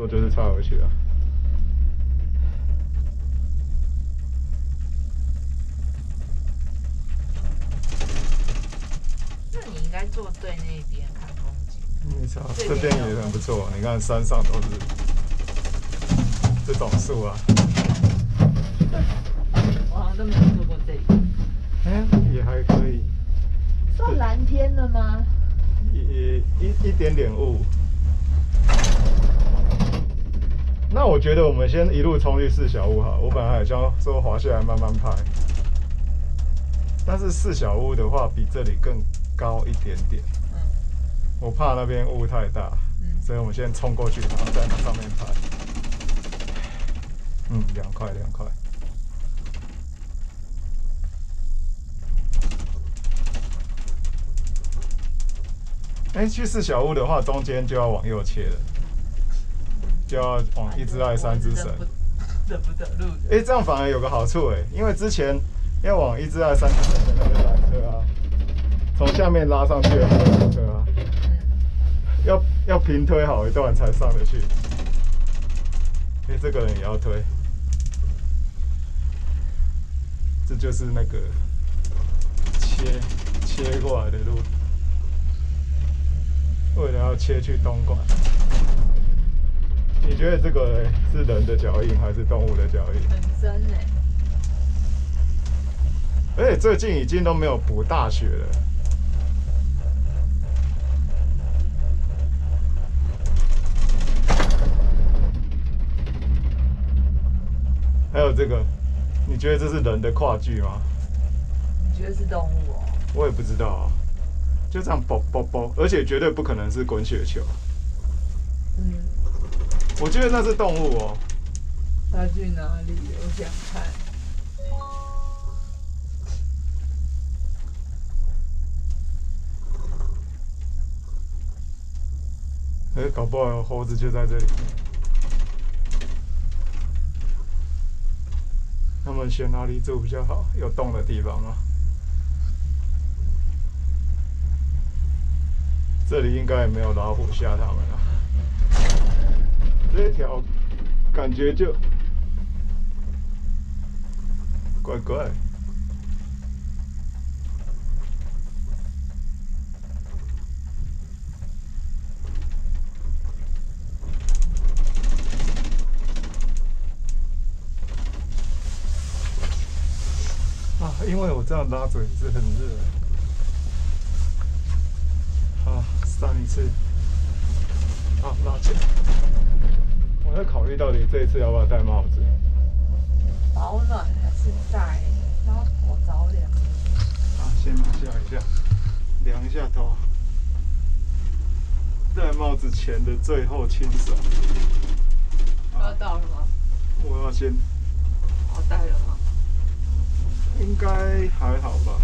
我就是插回去啊。那你应该坐对那边看风景。没错，这这边也很不错。你看山上都是这种树啊，我好像都没有坐过这里。哎，也还可以，算蓝天了吗？一一一点点雾。那我觉得我们先一路冲去四小屋哈，我本来还想说滑下来慢慢拍，但是四小屋的话比这里更高一点点，嗯我怕那边雾太大，嗯，所以我们先冲过去，然后在那上面拍。嗯，凉快凉快。哎、去四小屋的话，中间就要往右切了，就要往一之爱三之神。得不得路的。哎、这样反而有个好处哎，因为之前要往一之爱三之神的那个缆车啊，从下面拉上去的那个缆车啊，嗯，要要平推好一段才上得去。哎、这个人也要推，这就是那个切切过来的路，为了要切去东莞。你觉得这个是人的脚印还是动物的脚印？很深哎。而且最近已经都没有补大雪了。还有这个，你觉得这是人的跨距吗？你觉得是动物哦？我也不知道啊，就这样啵啵啵，而且绝对不可能是滚雪球。嗯，我觉得那是动物哦。它去哪里？我想看。哎、搞不好猴子就在这里。他们选哪里住比较好？有洞的地方吗？这里应该也没有老虎吓他们了。这条感觉就怪怪。啊，因为我这样拉嘴是很热。好，上一次，好拉起来。我在考虑到底这一次要不要戴帽子。保暖还是戴？然后头着凉。啊，先拿下一下，量一下头。戴帽子前的最后清扫。要到了吗？我要先，我戴了吗？应该还好吧。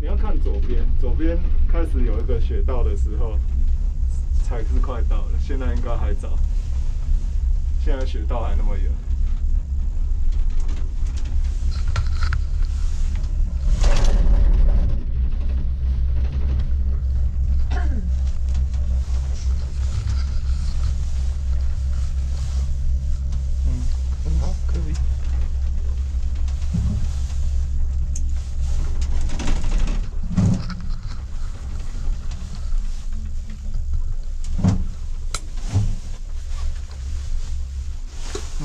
你要看左边，左边开始有一个雪道的时候，才是快到了。现在应该还早，现在雪道还那么远。嗯，很好，可以。嗯，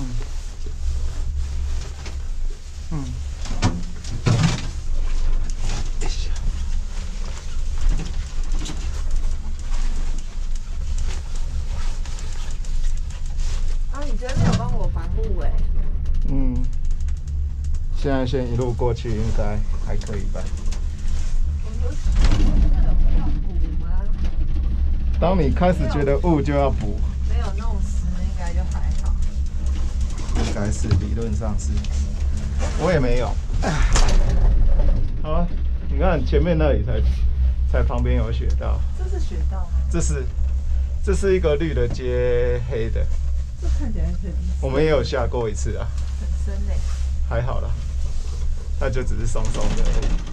嗯，哎呀，啊，你昨天没有帮我防护哎。嗯，先一路过去，应该还可以吧？当你开始觉得雾就要补，没有弄湿，应该就还好。应该是理论上是，我也没有。好啊，你看前面那里才才旁边有雪道，这是雪道吗？这是这是一个绿的接黑的，这看起来很我们也有下过一次啊，很深哎。还好啦，那就只是松松的而已。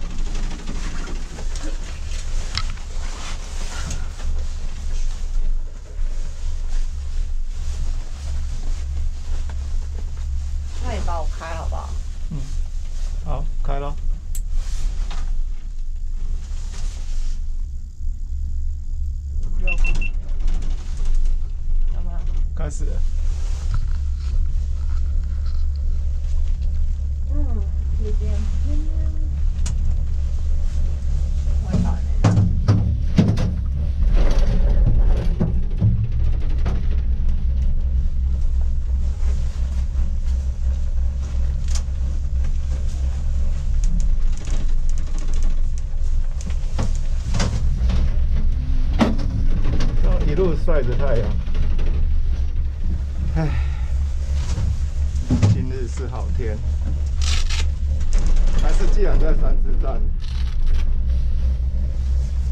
是好天。还是既然在三支站，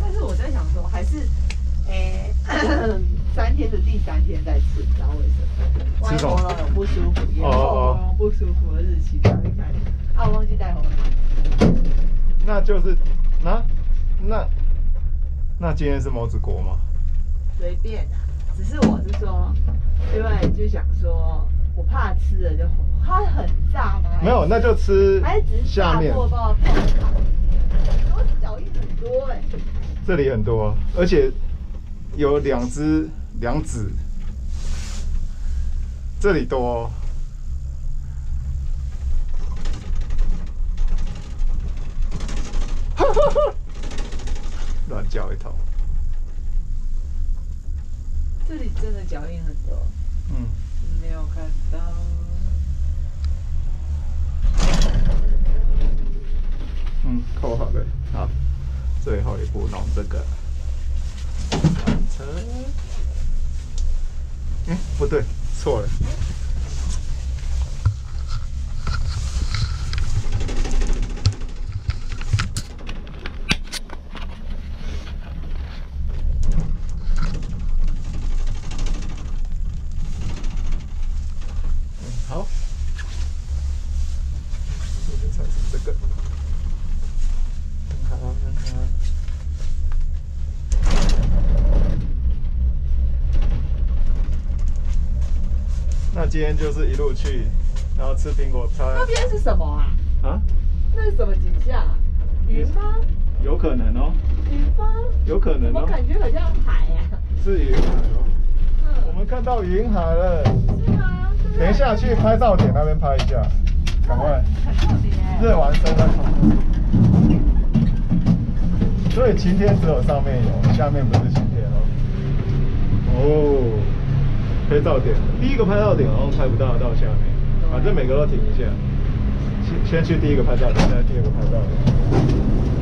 但是我在想说，还是，诶、三天的第三天再吃，你知道为什么？万一吃什么喉咙有不舒服，也有哦哦喉咙不舒服的日期，不要去看。啊，我忘记带喉咙。那就是那那那今天是毛子国吗？随便啊，只是我是说，因为就想说，我怕吃了就它很炸吗？没有，那就吃还是只是下面？我脚印很多哎、这里很多，而且有两只两指，这里多哦。乱叫一通，这里真的脚印很多，嗯，没有看到。嗯，扣好了，好，最后一步弄这个完成。嗯，不对，错了。嗯，好，这个才是这个。很好，很好。那今天就是一路去，然后吃苹果餐那边是什么啊？啊，那是什么景象啊？云吗？有可能哦，云吗？有可能哦，我感觉好像海啊。是云海哦。我嗯，们看到云海了，是吗？等一下去拍照点那边拍一下，赶快很特别欸。热完身再冲。所以晴天只有上面有，下面不是晴天哦。哦，拍照点，第一个拍照点好像拍不到到下面，反正每个都停一下。先先去第一个拍照点，再第二个拍照点。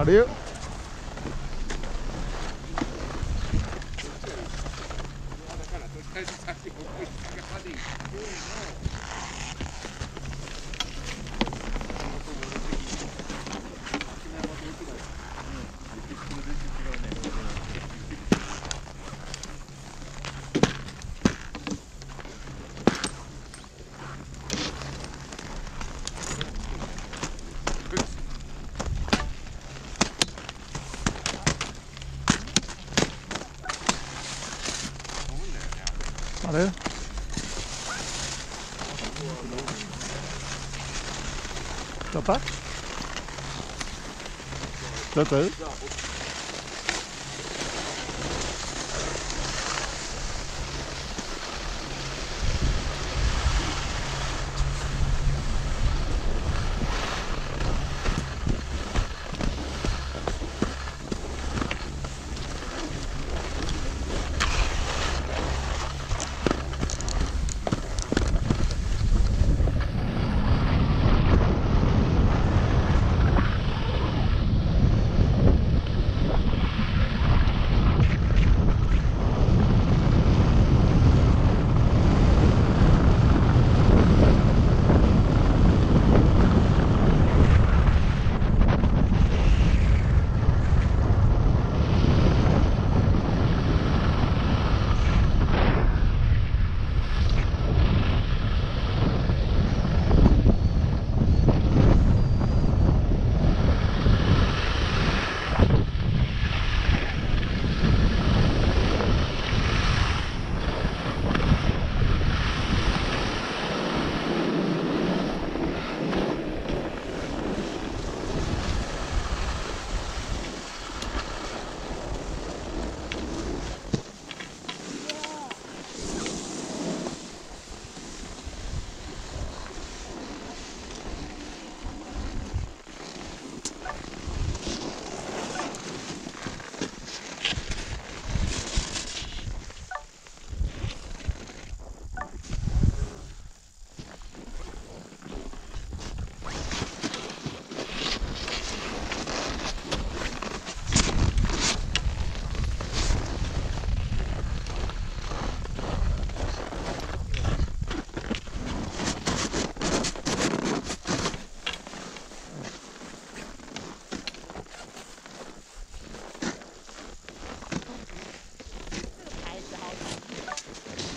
好的。好的。走吧。走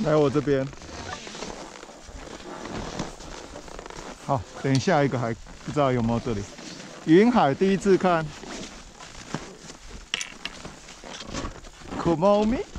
来我这边。好，等下一个还不知道有没有这里。云海第一次看。，Komomi。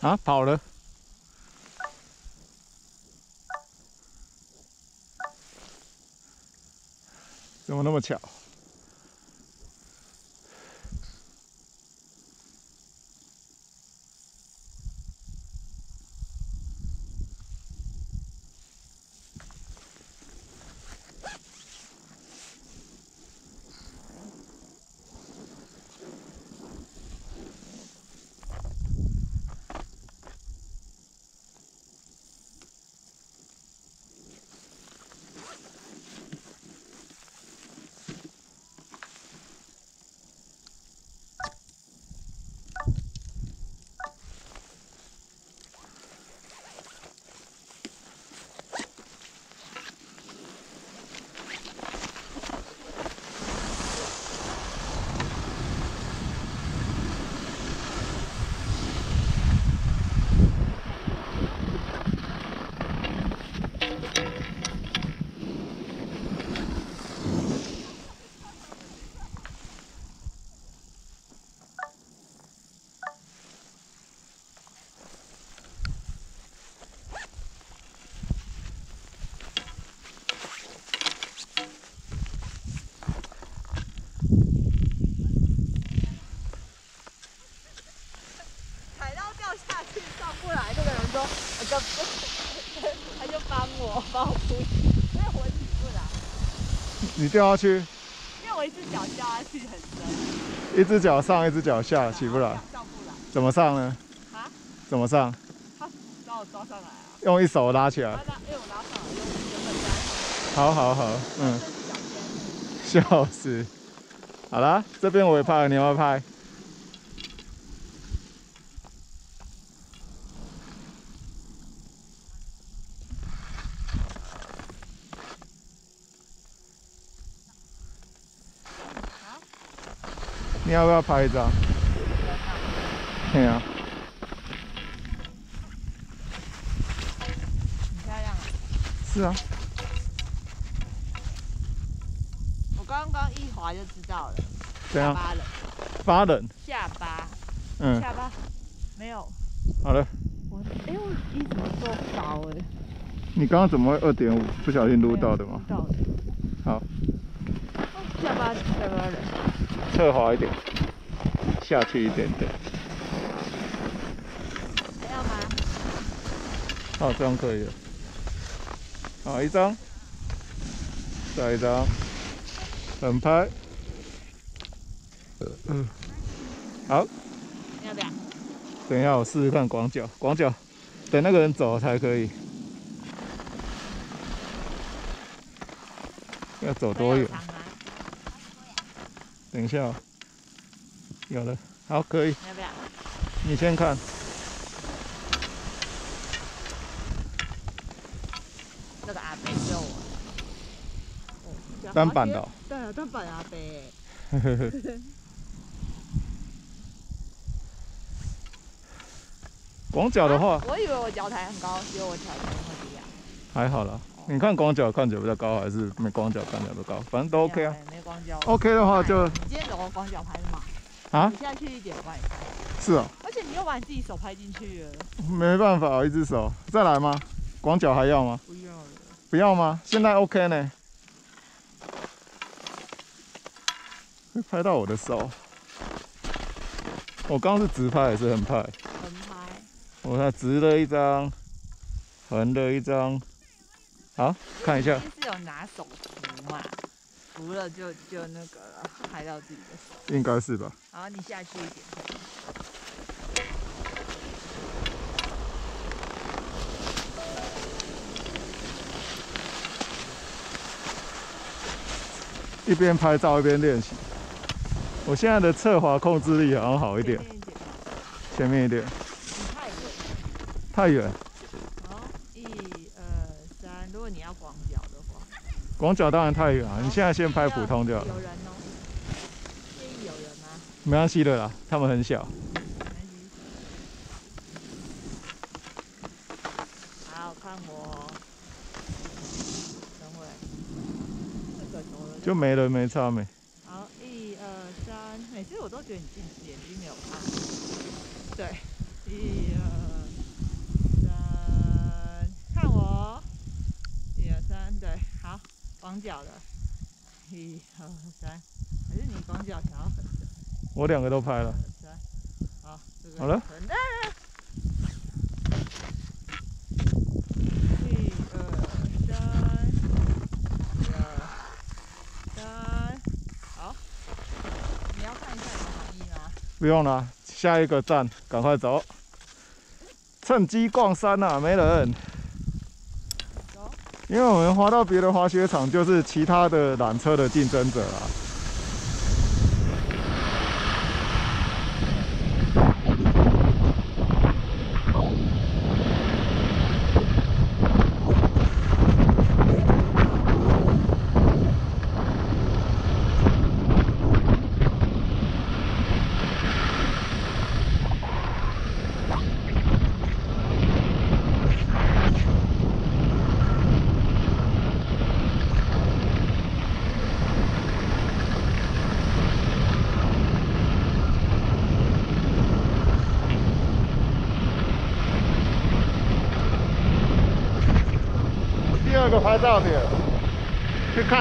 啊，跑了！怎么那么巧？他就帮我。帮我。扶，所以我。起不来。你掉下去？因为我。一只脚下去很深。一只脚上，一只脚下，起不来。上不来。怎么上呢？啊？怎么上？他把我。抓上来啊。用一手拉起来。哎，拉，好好好，嗯。笑死。好啦，这边我。也拍，你要不要拍？你要不要拍一张？对啊，很漂亮啊。是啊，我刚刚一滑就知道了，怎样？下巴了，发冷。下巴，嗯，下巴没有，好了。我哎、我一怎么做高哎、你刚刚怎么会二点五？不小心录到的吗？到的。好，哦下巴下巴了，侧滑一点，下去一点点。还要吗？好，这样可以了。好，一张，再一张，横拍。嗯，好，要不要？等一下我试试看广角，广角，等那个人走才可以。要走多远等一下哦，有了，好，可以，你要不要？你先看。这个阿伯救我。哦单板的哦对啊，单板阿伯。广角的话啊我以为我脚抬很高，结果我脚抬会这样。还好啦，你看广角看起来比较高，还是没广角看起来比较高？反正都 OK 啊。没有。没光脚。OK 的话就你今天怎么光脚拍的嘛？啊你，下去一点，我帮你拍。是哦，而且你又把你自己手拍进去了。没办法，一只手，再来吗？广角还要吗？不要了。不要吗？现在 OK 呢？会拍到我的手。我刚刚是直拍还是横拍？横拍。我看直的一张，横的一张。好，看一下你，是有拿手扶嘛？扶了就就那个了，拍到自己的手。应该是吧？好你下去一点。一边拍照一边练习。我现在的侧滑控制力好像好一点，前面一点。前面一点，太远。太远。好，一二三。如果你要广角的话，广角当然太远了，你现在先拍普通就好了，有人哦。建议有人吗？没关系的啦，他们很小。好，看我。等会。这个走了。就没人没差没。好，一二三，每次我都觉得你近视，眼睛没有看。对，一二三，看我，一二三，对，好，广角的，一二三，还是你广角想要很深，我两个都拍了，三，好，这个好了很，一二三，一二三，好，你要看一下有满意吗？不用了，下一个站赶快走，趁机逛山呐、没人。因为我们滑到别的滑雪场，就是其他的缆车的竞争者啊。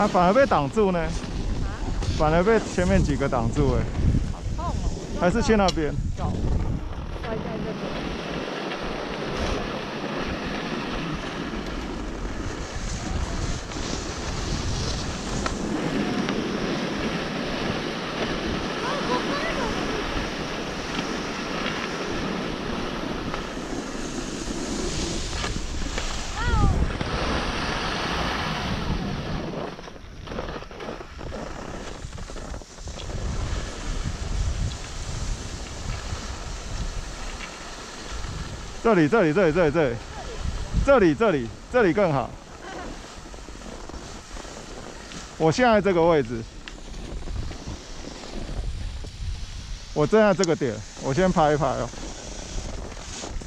它反而被挡住呢，啊，反而被前面几个挡住哎，好痛哦！还是去那边。这里，这里，这里，这里，这里，这里，这里，这里更好。我现在这个位置，我正在这个点，我先拍一拍哦。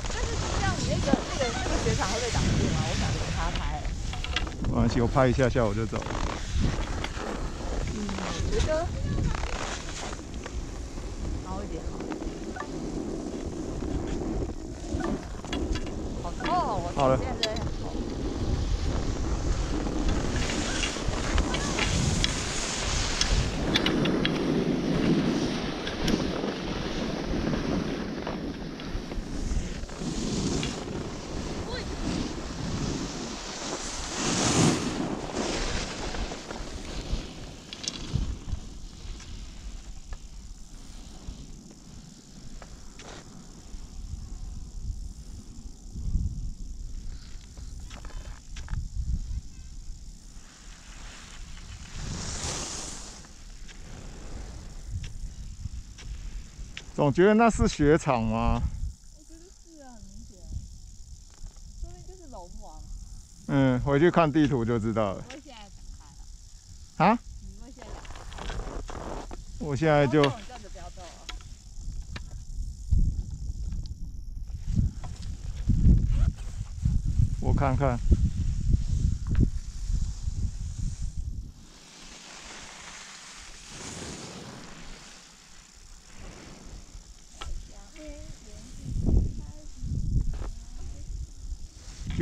但是这样，你那个那个那个雪场会被挡住吗？我想给他拍。没关系，我拍一下下我就走了。我觉得高一点好。好痛哦！我好了现在很痛。总觉得那是雪场吗？我觉得是啊，很明显。说明就是龙王。嗯，回去看地图就知道了你。会现在展开啊？啊，你会现在？我现在就。我看看，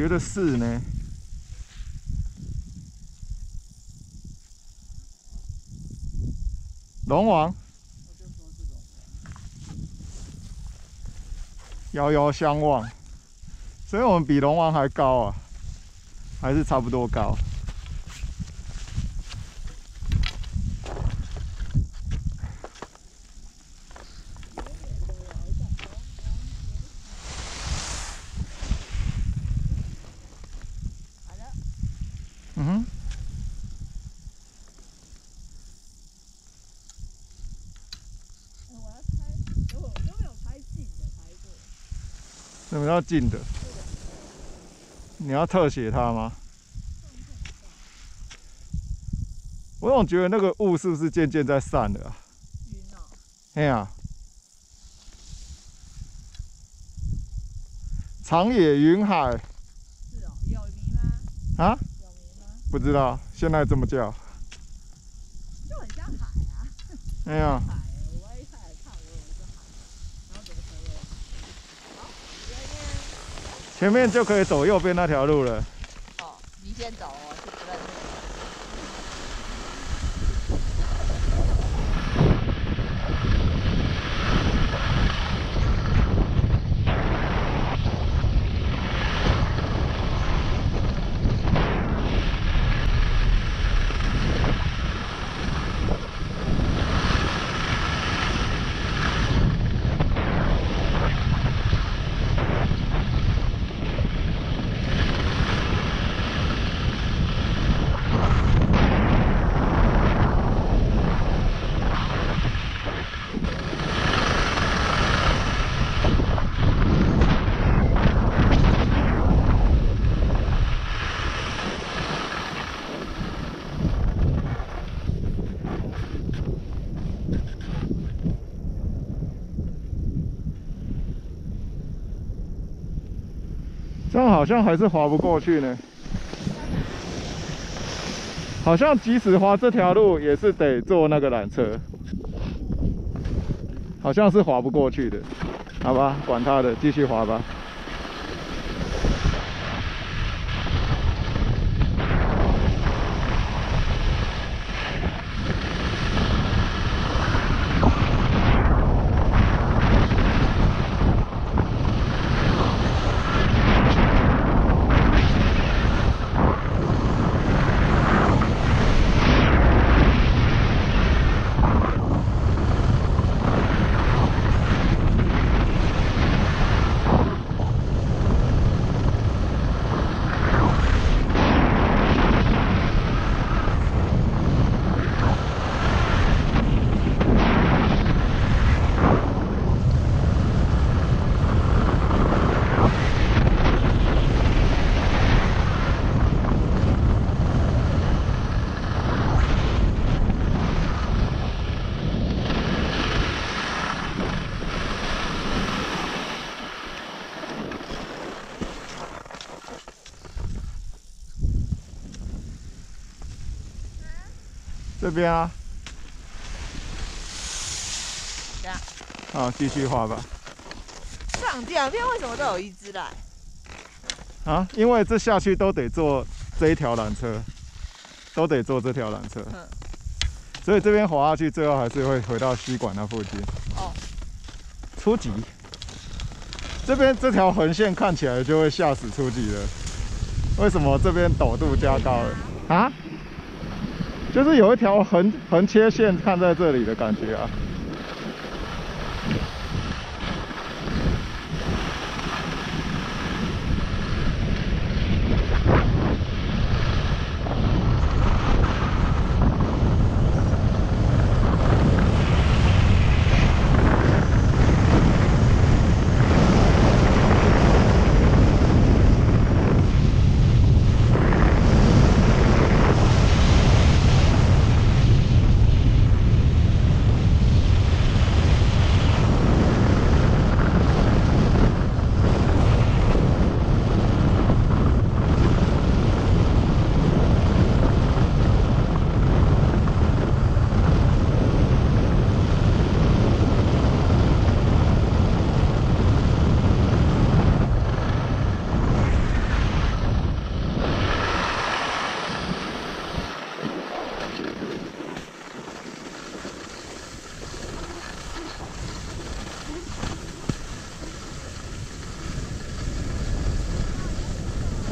觉得是呢。龙王。遥遥相望，所以我们比龙王还高啊，还是差不多高。好了，嗯哼，我要拍，我都没有拍近的拍过。什么叫近的？你要特写它吗？我总觉得那个雾是不是渐渐在散了啊？云哦，哎呀，长野云海是哦，有名吗？啊，有名吗？不知道，现在这么叫。就很像海啊，哎呀，海。我一开始看，我以为是海，然后怎么成为好，前面。前面就可以走右边那条路了。哦，你先走好像还是滑不过去呢。好像即使滑这条路，也是得坐那个缆车，好像是滑不过去的。好吧，管他的，继续滑吧。边啊，这样好，继续画吧。上两边为什么都有一只来？啊，因为这下去都得坐这一条缆车，都得坐这条缆车。嗯所以这边滑下去，最后还是会回到吸管那附近。哦，初级。这边这条横线看起来就会吓死初级了。为什么这边陡度加高了？啊？就是有一条横横切线看在这里的感觉啊。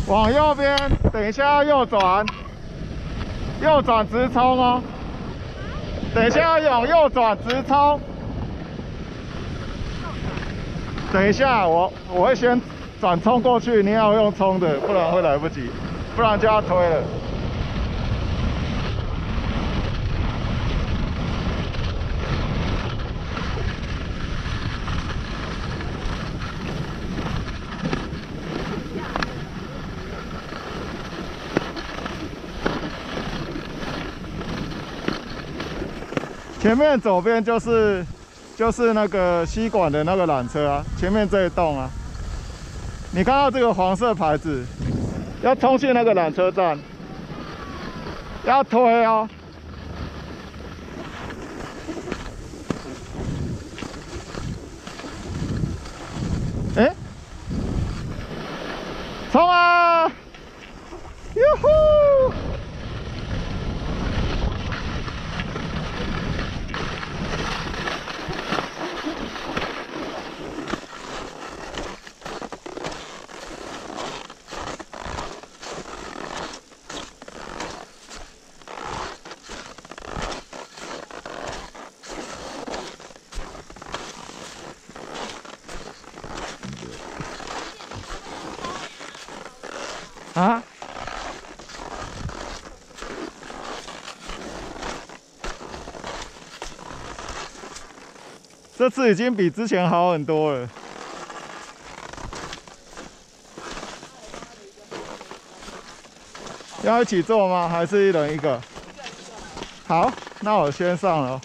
往右边，等一下要右转，右转直冲哦。等一下要往右转直冲。等一下，我我会先转冲过去，你要用冲的，不然会来不及，不然就要推了。前面左边就是就是那个吸管的那个缆车啊，前面这一栋啊，你看到这个黄色牌子，要冲去那个缆车站，要推哦。哎，冲啊！哟呼！啊？这次已经比之前好很多了。要一起做吗？还是一人一个？好，那我先上了。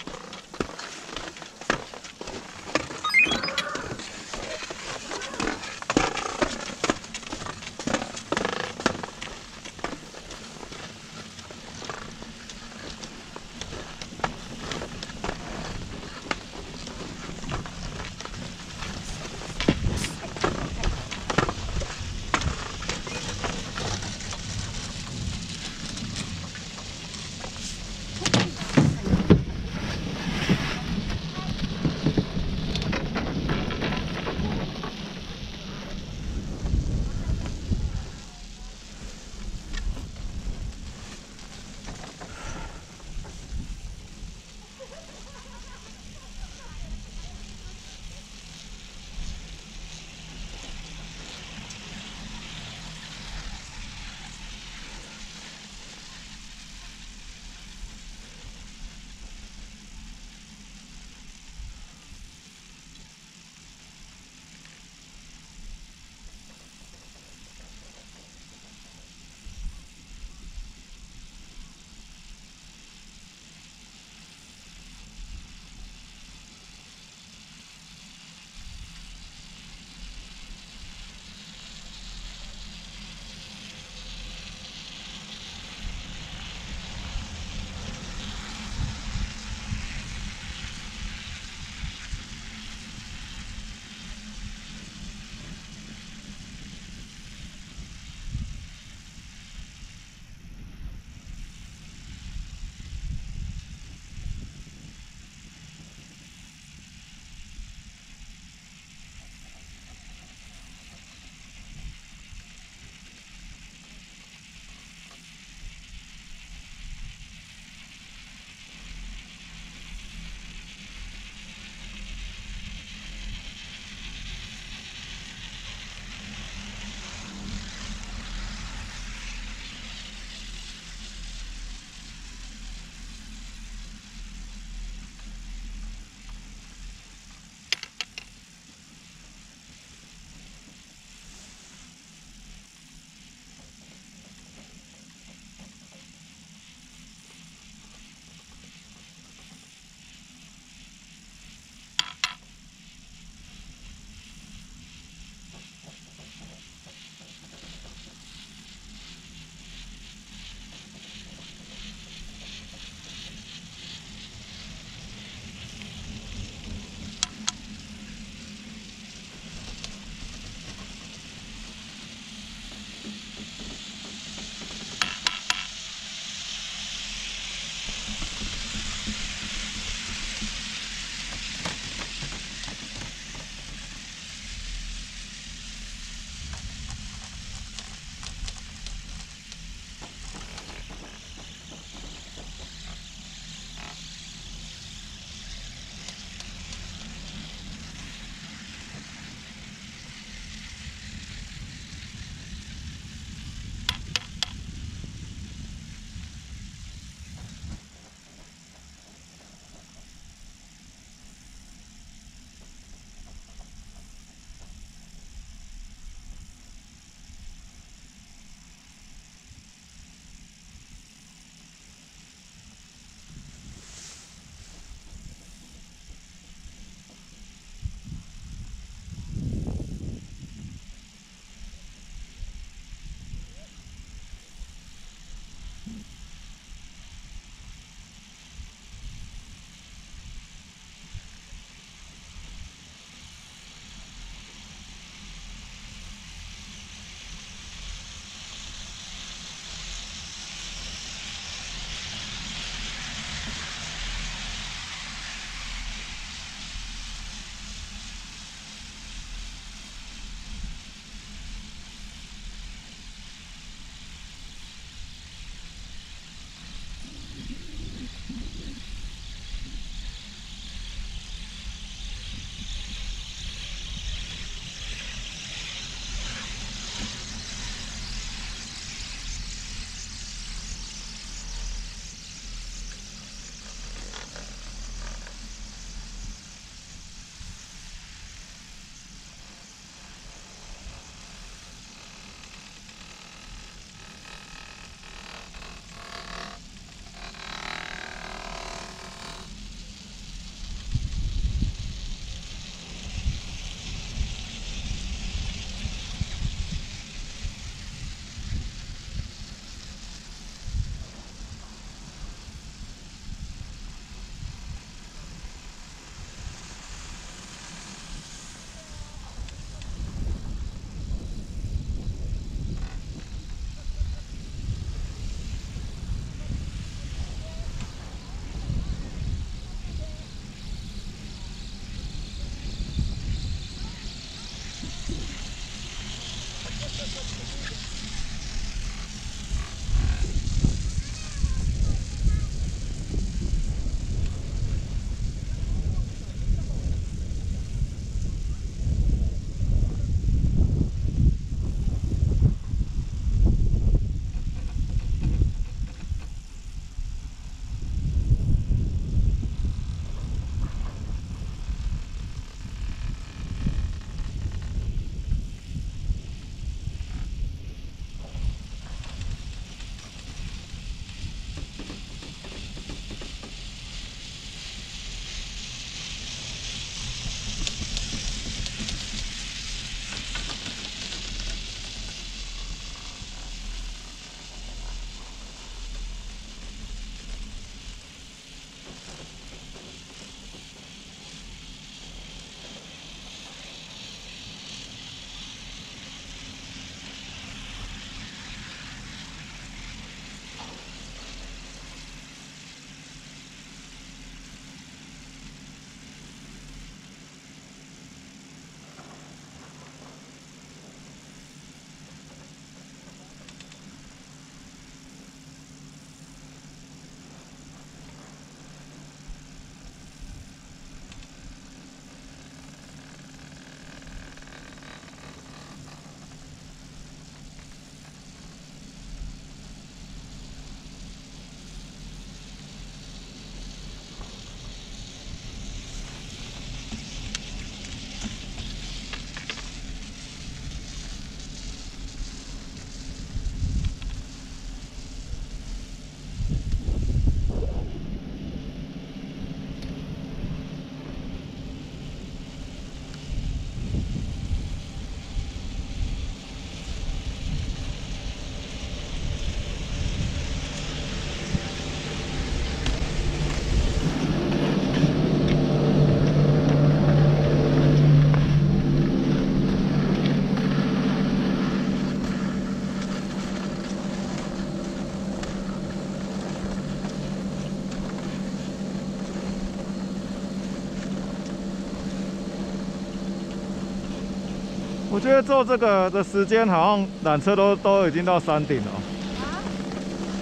觉得做这个的时间好像缆车都都已经到山顶了，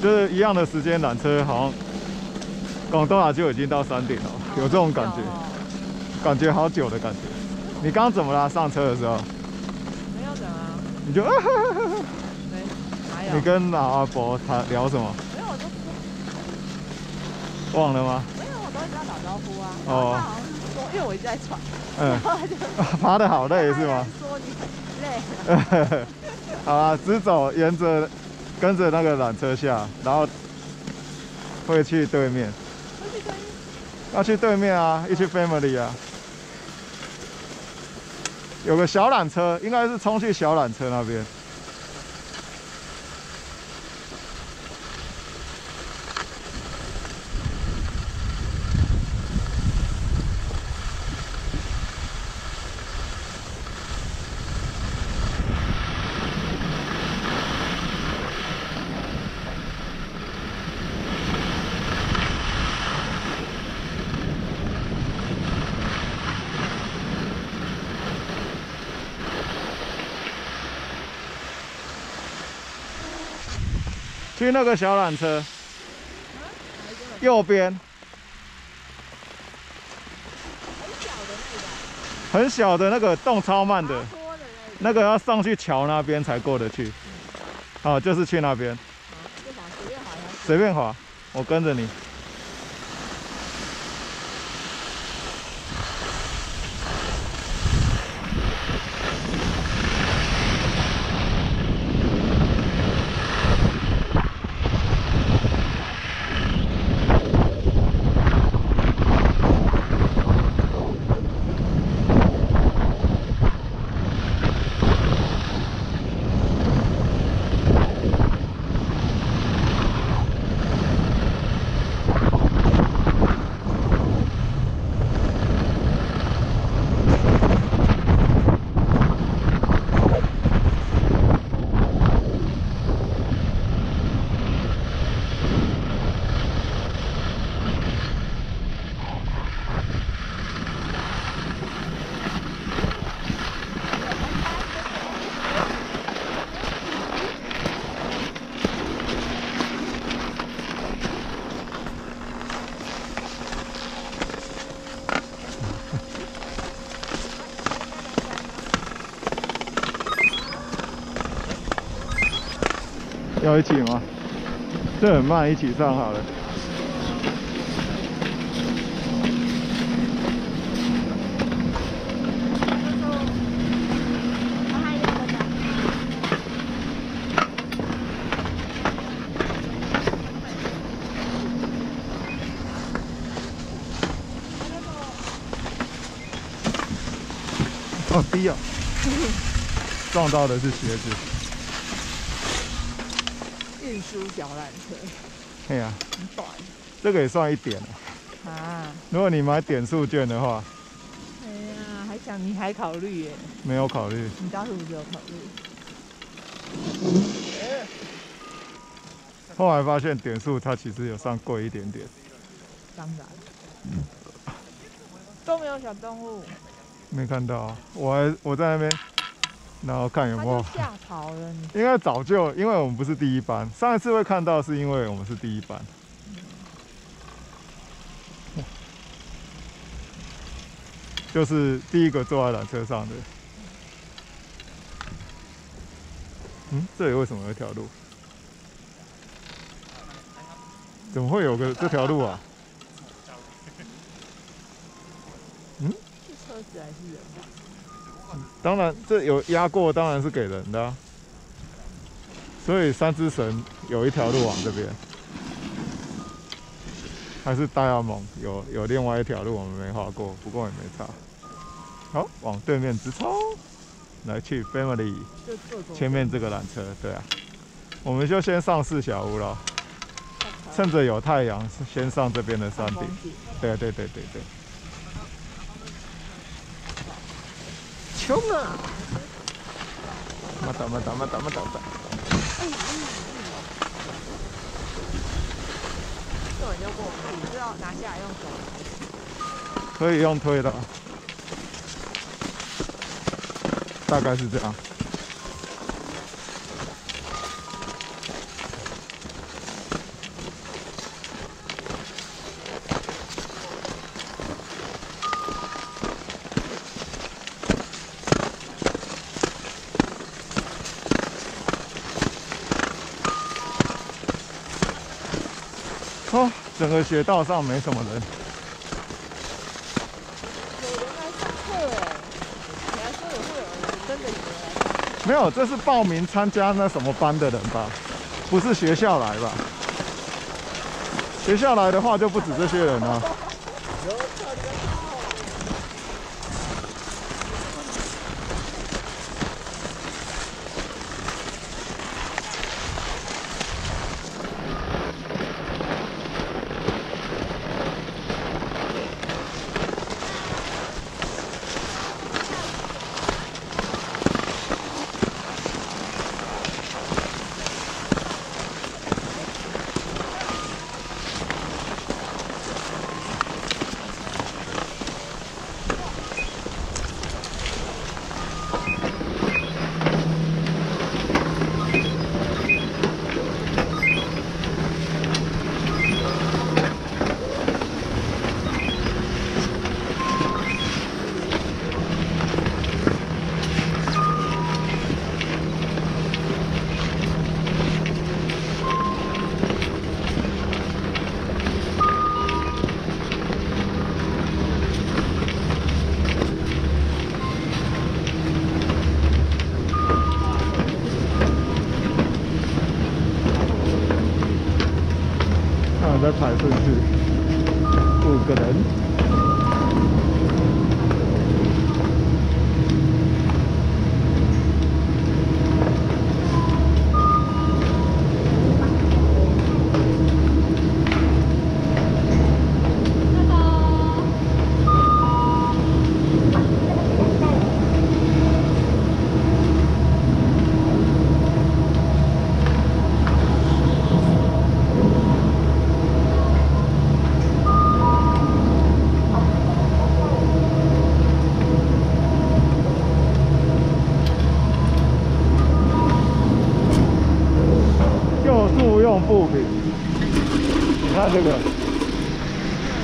就是一样的时间缆车好像广东啊就已经到山顶了，有这种感觉，感觉好久的感觉。你刚刚怎么啦？上车的时候没有怎啊？你就，没，哪有？你跟老阿伯他聊什么？没有，我都忘了吗？没有，我都会跟他打招呼啊。哦因为我一直在喘，嗯爬得好累是吗？说你累。好啊，直走，沿着跟着那个缆车下，然后会去对面，会去跟要去对面啊，一起 family 啊。有个小缆车，应该是冲去小缆车那边。去那个小缆车？右边很小的那个，动超慢的那个。要上去桥那边才过得去。好，就是去那边，随便滑呀。随便滑，我跟着你。要一起吗？这很慢，一起上好了。好低啊！撞到的是鞋子。运输小缆车，哎呀，很短这个也算一点了。啊。如果你买点数券的话，哎呀，还想你还考虑耶？没有考虑。你当时不是有考虑？后来发现点数它其实有算贵一点点。当然。都没有小动物，没看到啊，我还我在那边，然后看有它没有就。吓跑了你。应该早就，因为我们不是第一班，上一次会看到是因为我们是第一班。就是第一个坐在缆车上的。嗯，这里为什么有一条路？怎么会有个 这条路啊？嗯是车子还是人吧？当然，这有压过，当然是给人的啊、所以三只神有一条路往这边，还是大亚蒙有有另外一条路我们没画过，不过也没差。好，往对面直冲，来去 Family 前面这个缆车，对啊，我们就先上四小屋了，趁着有太阳，先上这边的山顶。对对对对对。穷啊！またまたまたまたまた。这本就过不去，是要拿下来用手。可以用推的啊，大概是这样。 整个雪道上没什么人。有人来上课哎，你还说有会有真的有人来上课？没有，这是报名参加那什么班的人吧？不是学校来吧？学校来的话就不止这些人啊。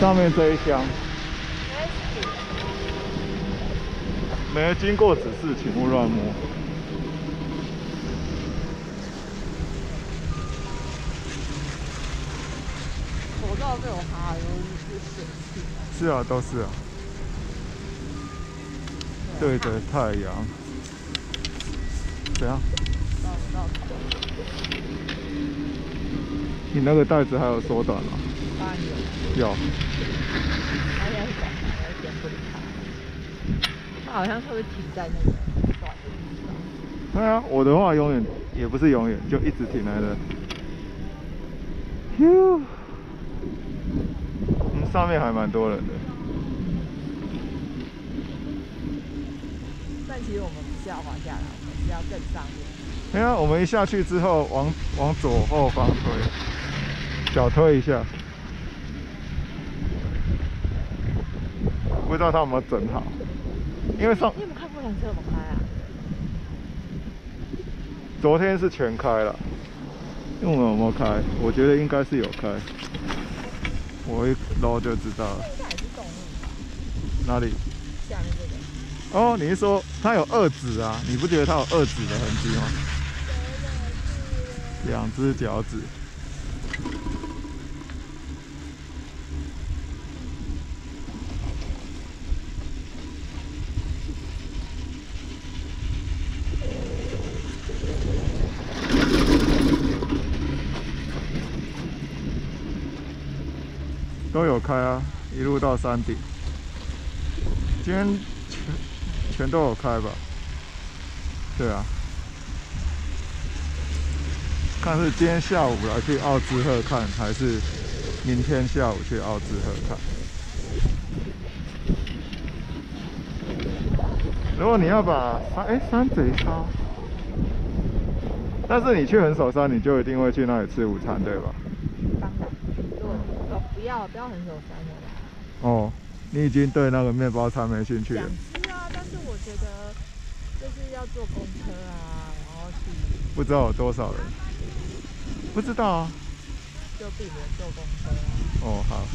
上面这一箱，没经过指示，请勿乱摸。口罩被我哈了，是水汽。是啊，都是啊，对着太阳，怎样？你那个袋子还有缩短吗？有。有。他现在是转台，而且不理他。他好像会停在那个。对啊，我的话永远也不是永远，就一直停在那。哟，嗯，上面还蛮多人的。但其实我们不是要滑下来，我们是要更上面。对啊，我们一下去之后，往往左后方推，脚推一下。不知道他有没有整好，因为上你有没有看过两车怎么开啊？昨天是全开了，因为我们有没有开？我觉得应该是有开，我一捞就知道了。哪里？下面这个。哦，你是说它有二指啊？你不觉得它有二指的痕迹吗？两只脚趾。都有开啊，一路到山顶。今天全全都有开吧？对啊，看是今天下午来去奥兹赫看，还是明天下午去奥兹赫看？如果你要把山哎山贼烧，但是你去横手山，你就一定会去那里吃午餐，对吧？当然，如果哦不要不要很手山。哦，你已经对那个面包餐没兴趣了想。吃啊，但是我觉得就是要坐公车啊，然后去不知道有多少人？不知道啊。就避免坐公车啊。哦，好。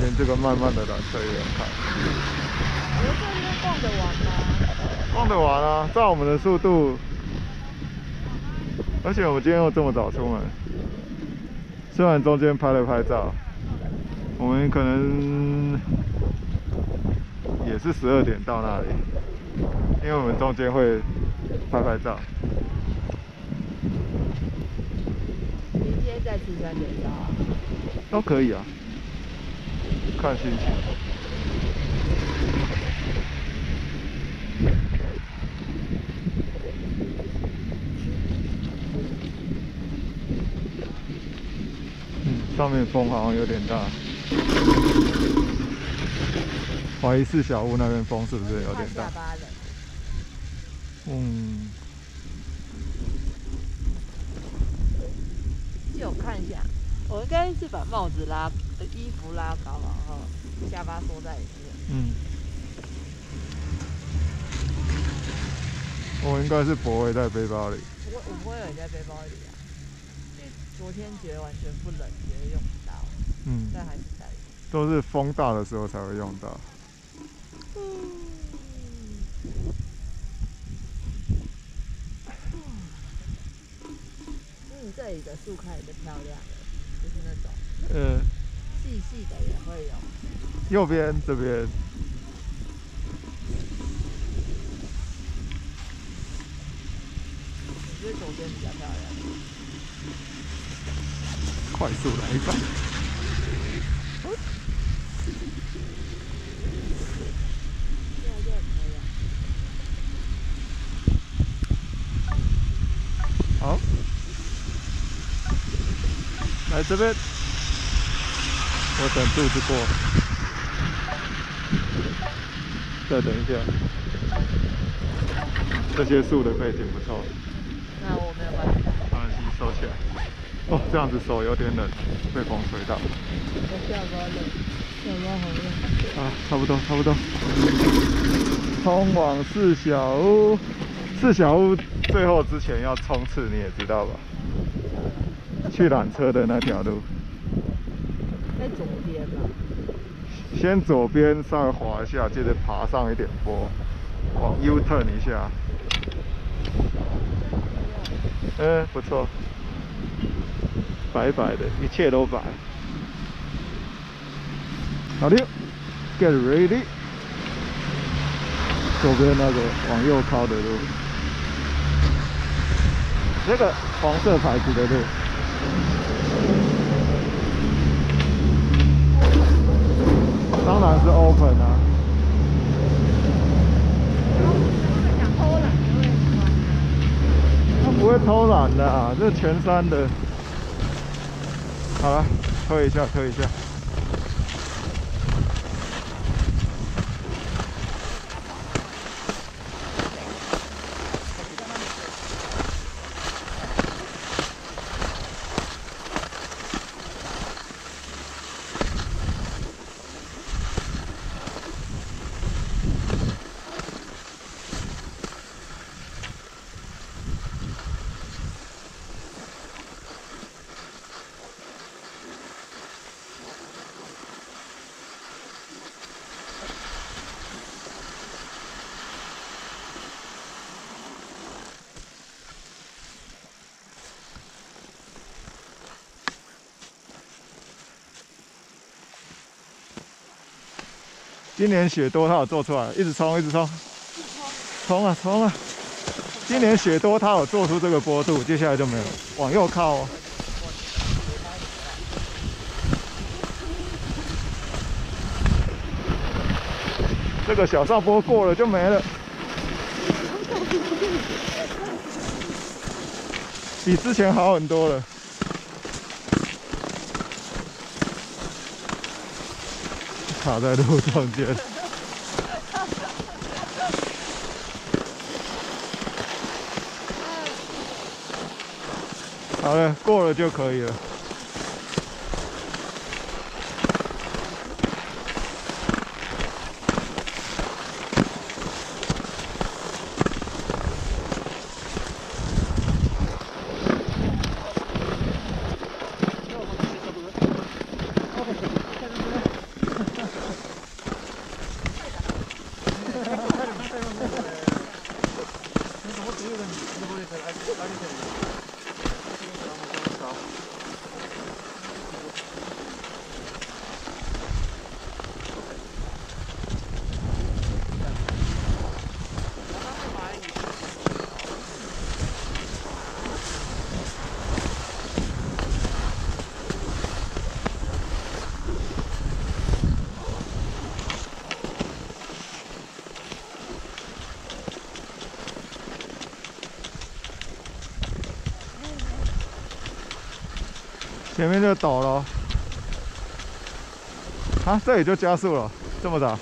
连这个慢慢的缆车也有看，我觉得这边逛得完吗？逛得完啊！照我们的速度，而且我们今天又这么早出门，虽然中间拍了拍照，我们可能也是十二点到那里，因为我们中间会拍拍照。明天再吃三点到啊。都可以啊，看心情。嗯，上面风好像有点大，怀疑是小屋那边风是不是有点大。嗯，借我看一下，我应该是把帽子拉，呃衣服拉高，然后下巴缩在里面。嗯，我应该是不会在背包里。我我不会有在背包里啊，因为昨天觉得完全不冷，觉得用不到，嗯，但还是。都是风大的时候才会用到。嗯，这里的树开的漂亮的，就是那种呃，细细的也会有。右边这边，我觉得左边比较漂亮。快速来一半。好，来这边，我等肚子过，再等一下。这些树的背景不错，那我没有办法，没关系，收起来。哦，这样子手有点冷，被风吹到。我下巴冷，下巴好冷。啊，差不多，差不多。通往四小屋，四小屋最后之前要冲刺，你也知道吧？去缆车的那条路，在左边吧。先左边上滑一下，接着爬上一点坡，往 U turn 一下。嗯，不错，白白的，一切都白。好的，Get ready。左边那个往右靠的路，那个黄色牌子的路。当然是 open 啊。他不会偷懒的啊，这全山的。好了，推一下，推一下。今年雪多，它有做出来，一直冲，一直冲，冲啊冲啊！今年雪多，它有做出这个坡度，接下来就没有，往右靠哦。这个小上坡过了就没了，比之前好很多了。卡在路中间。好了，过了就可以了。前面就倒了，啊，这里就加速了，这么早。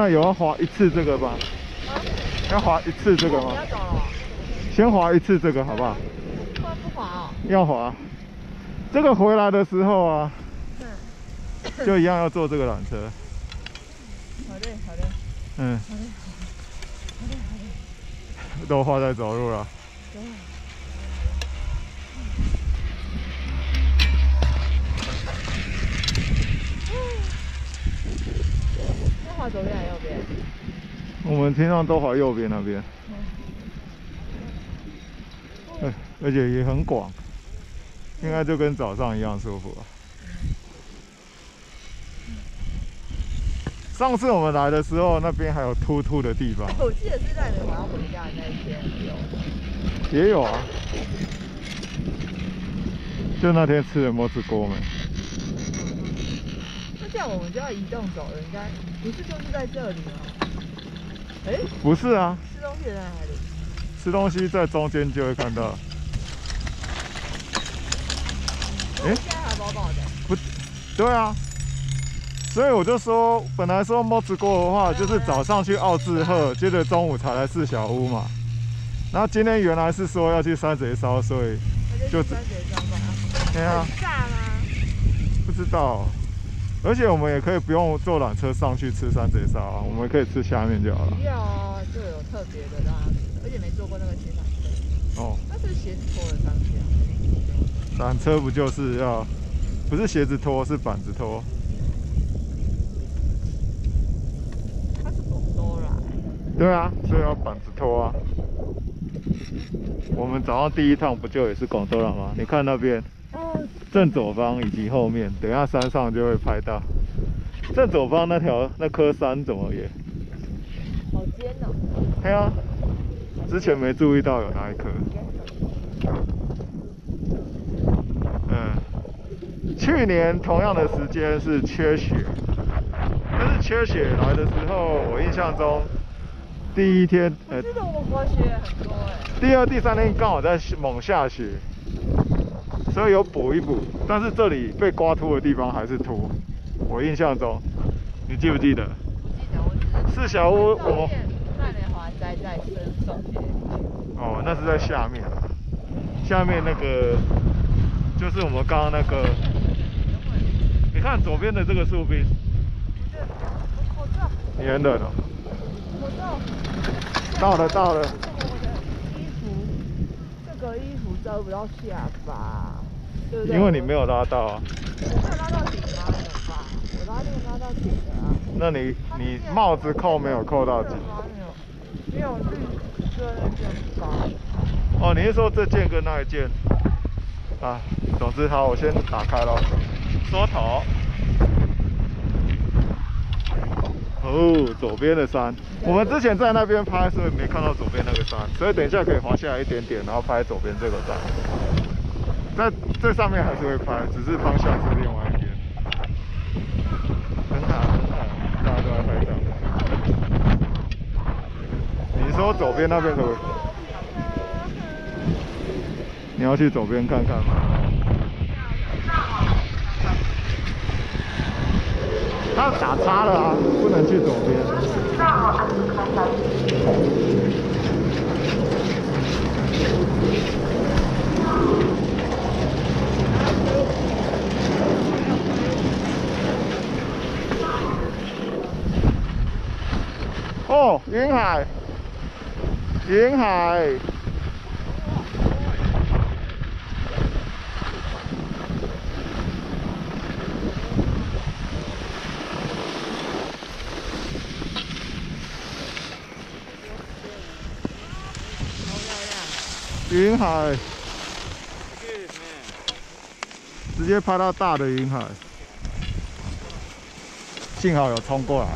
那有要划一次这个吧？要划一次这个吗先划一次这个好不好？不然不滑哦。要划。这个回来的时候啊，嗯，就一样要坐这个缆车。好的好的嗯，好的好的好嘞。都花在走路了。走。要滑左边还是右边？我们平常都划右边那边，呃而且也很广，应该就跟早上一样舒服啊。上次我们来的时候，那边还有突突的地方，我记得是在我们要回家的那一天有。也有啊。就那天吃的墨子锅没？那这样我们就要移动走了，应该不是就是在这里吗？哎、不是啊，吃东西在哪里？吃东西在中间就会看到。哎现在还饱饱的。对啊，所以我就说，本来说摸子锅的话，就是早上去奥志贺，接着中午才来四小屋嘛。然后今天原来是说要去山贼烧，所以就那就是三节状况啊。对啊，炸吗？不知道。而且我们也可以不用坐缆车上去吃山贼烧啊，我们可以吃下面就好了。要啊，就有特别的让他吃，而且没坐过那个新缆车，哦，那是鞋子拖了上去啊。缆车不就是要，不是鞋子拖，是板子拖。它是广州来，对啊，所以要板子拖啊。我们早上第一趟不就也是广州人吗？你看那边哦，正左方以及后面，等一下山上就会拍到。正左方那条那棵山怎么也？好尖哦。对啊，之前没注意到有那一棵。嗯，去年同样的时间是缺雪，但是缺雪来的时候，我印象中第一天，呃我，记得我们滑雪很多哎、第二、第三天刚好在猛下雪，所以有补一补。但是这里被刮秃的地方还是秃，我印象中，你记不记得？不记得，我只是四小屋我们看莲花栽在。哦，那是在下面，下面那个就是我们刚刚那个，你看左边的这个树冰，你很冷哦。到了到了，不到下巴，对不对？因为你没有拉到啊，我没有拉到顶吗？怎么办？我拉链拉到顶的啊。那你你帽子扣没有扣到顶？没有，没有是遮那件高。哦，你是说这件跟那一件？啊，总之好，我先打开了，缩头。哦，左边的山，我们之前在那边拍，所以没看到左边那个山，所以等一下可以滑下来一点点，然后拍左边这个山。在这上面还是会拍，只是方向是另外一边。很好，很好，大家都在拍照。你说左边那边可不可以？你要去左边看看吗？他打叉了啊，不能去左边。哦，云海，云海。云海，直接拍到大的云海，幸好有冲过来，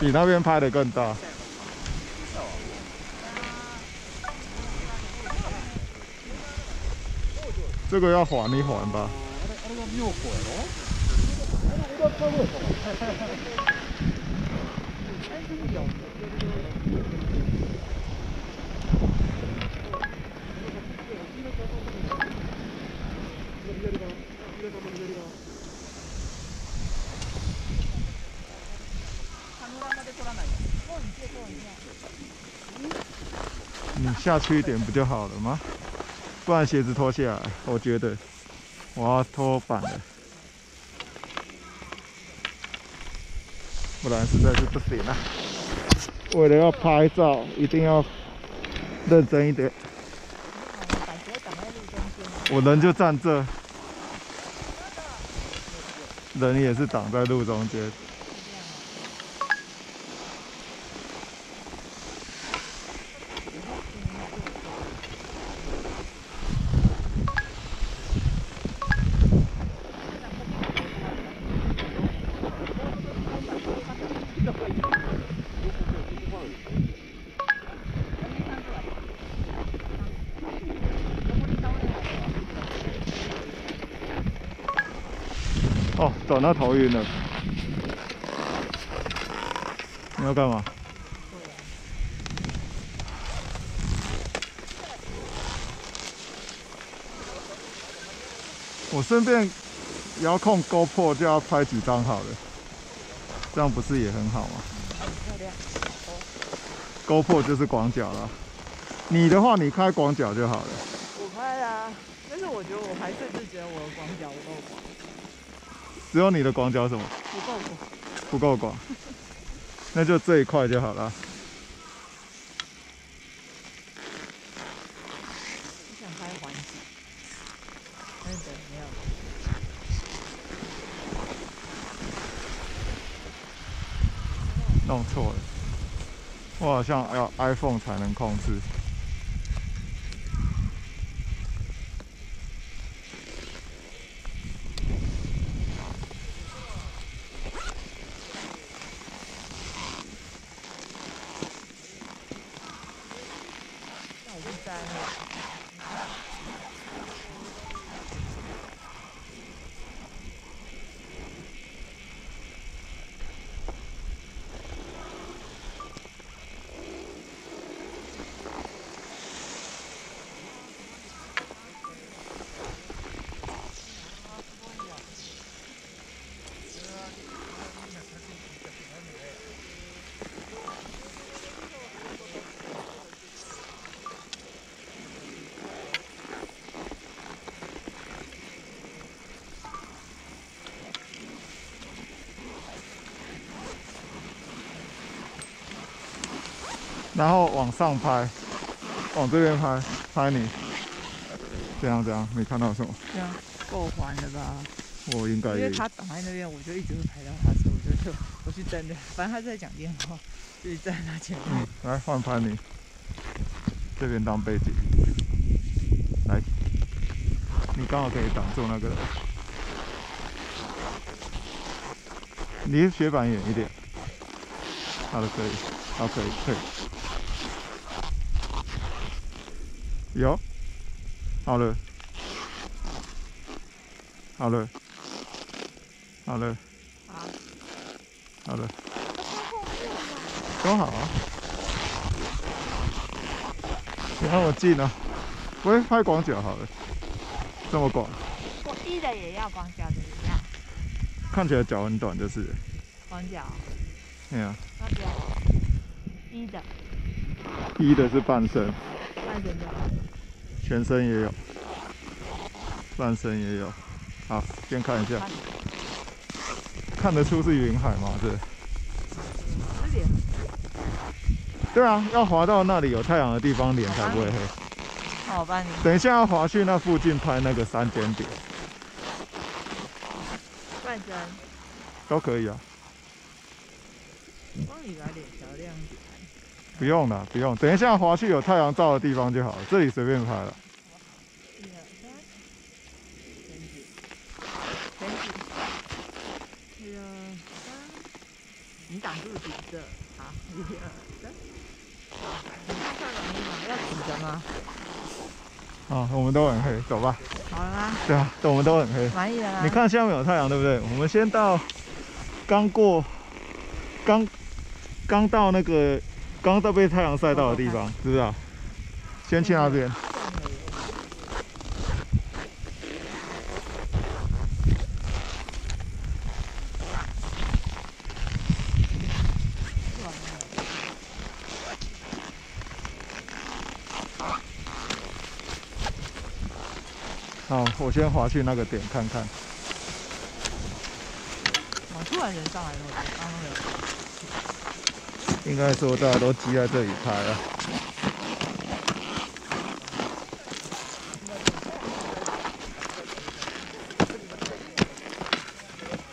比那边拍的更大。这个要缓一缓吧。你下去一点不就好了吗？不然鞋子脱下来，我觉得我要脱板了，不然实在是不行了。为了要拍照，一定要认真一点。我人就站这，人也是挡在路中间。哦，走到头晕了。你要干嘛？我顺便遥控 GoPro 就要拍几张好了，这样不是也很好吗漂亮。勾破就是广角了，你的话你开广角就好了。我拍啊，但是我觉得我还甚至觉得我的广角，只有你的广角什么不够广。不够广，那就这一块就好了。我想拍环景，但是没有。弄错了，我好像要 iPhone 才能控制。然后往上拍，往这边拍，拍你。这样这样，没看到什么？这样够环了吧？我应该因为他挡在那边，我就一直会拍到他，所以我就就 我去站着，反正他在讲电话，就是站他前面。嗯，来换拍你，这边当背景。来，你刚好可以挡住那个人。离雪板远一点。好的，可以，好，可以，可以。有，好了，好了，好了，好，好了，都好啊。你看我近啊，我会拍广角好了，这么广，我低的也要广角的一样，看起来脚很短就是。广角。哎呀，要不要低的。低的是半身，全身也有，半身也有。好，先看一下，看得出是云海吗？这，对啊，要滑到那里有太阳的地方，脸才不会黑。好吧你等一下要滑去那附近拍那个三点点，半身，都可以啊。帮你把脸调亮点。不用了，不用。等一下滑去有太阳照的地方就好了，这里随便拍了。一二三，你挡住底色，好，一二三，你看算容易吗？要指着吗？啊，我们都很黑，走吧。好了吗？对啊，我们都很黑。满意了吗？你，看下面有太阳，对不对？我们先到刚过，刚刚到那个刚刚在被太阳晒到的地方知不是道先去那边。好我先滑去那个点看看。突然人上来了我觉得刚刚应该说大家都挤在这里拍啊。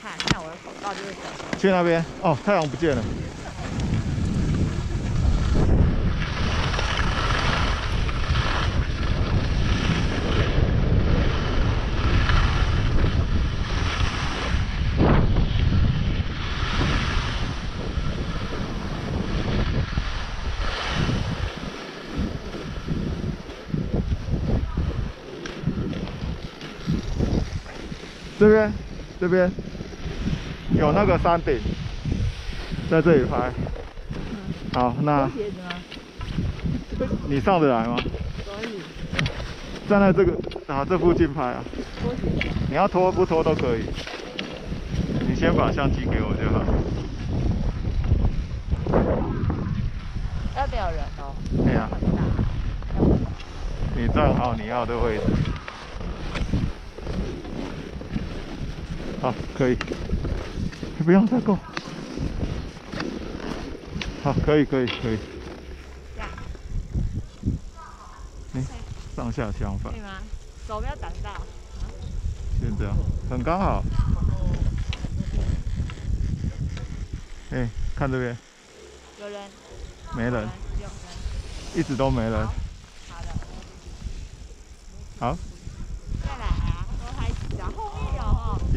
看，看我的口罩就是小去那边哦，太阳不见了。这边，这边有那个山顶，在这里拍。好，那？你上得来吗？可以。站在这个啊这附近拍啊，你要拖不拖都可以。你先把相机给我就好。那边有人哦。对呀、很大。你站好你要的位置。好，可以。不用再够。好，可以，可以，可以。呀，哎，上下相反可以，吗？手不要挡到。先这样，很刚好。哎，看这边，有人。没人，人。一直都没人。好的。好，再来啊，多拍几张。后面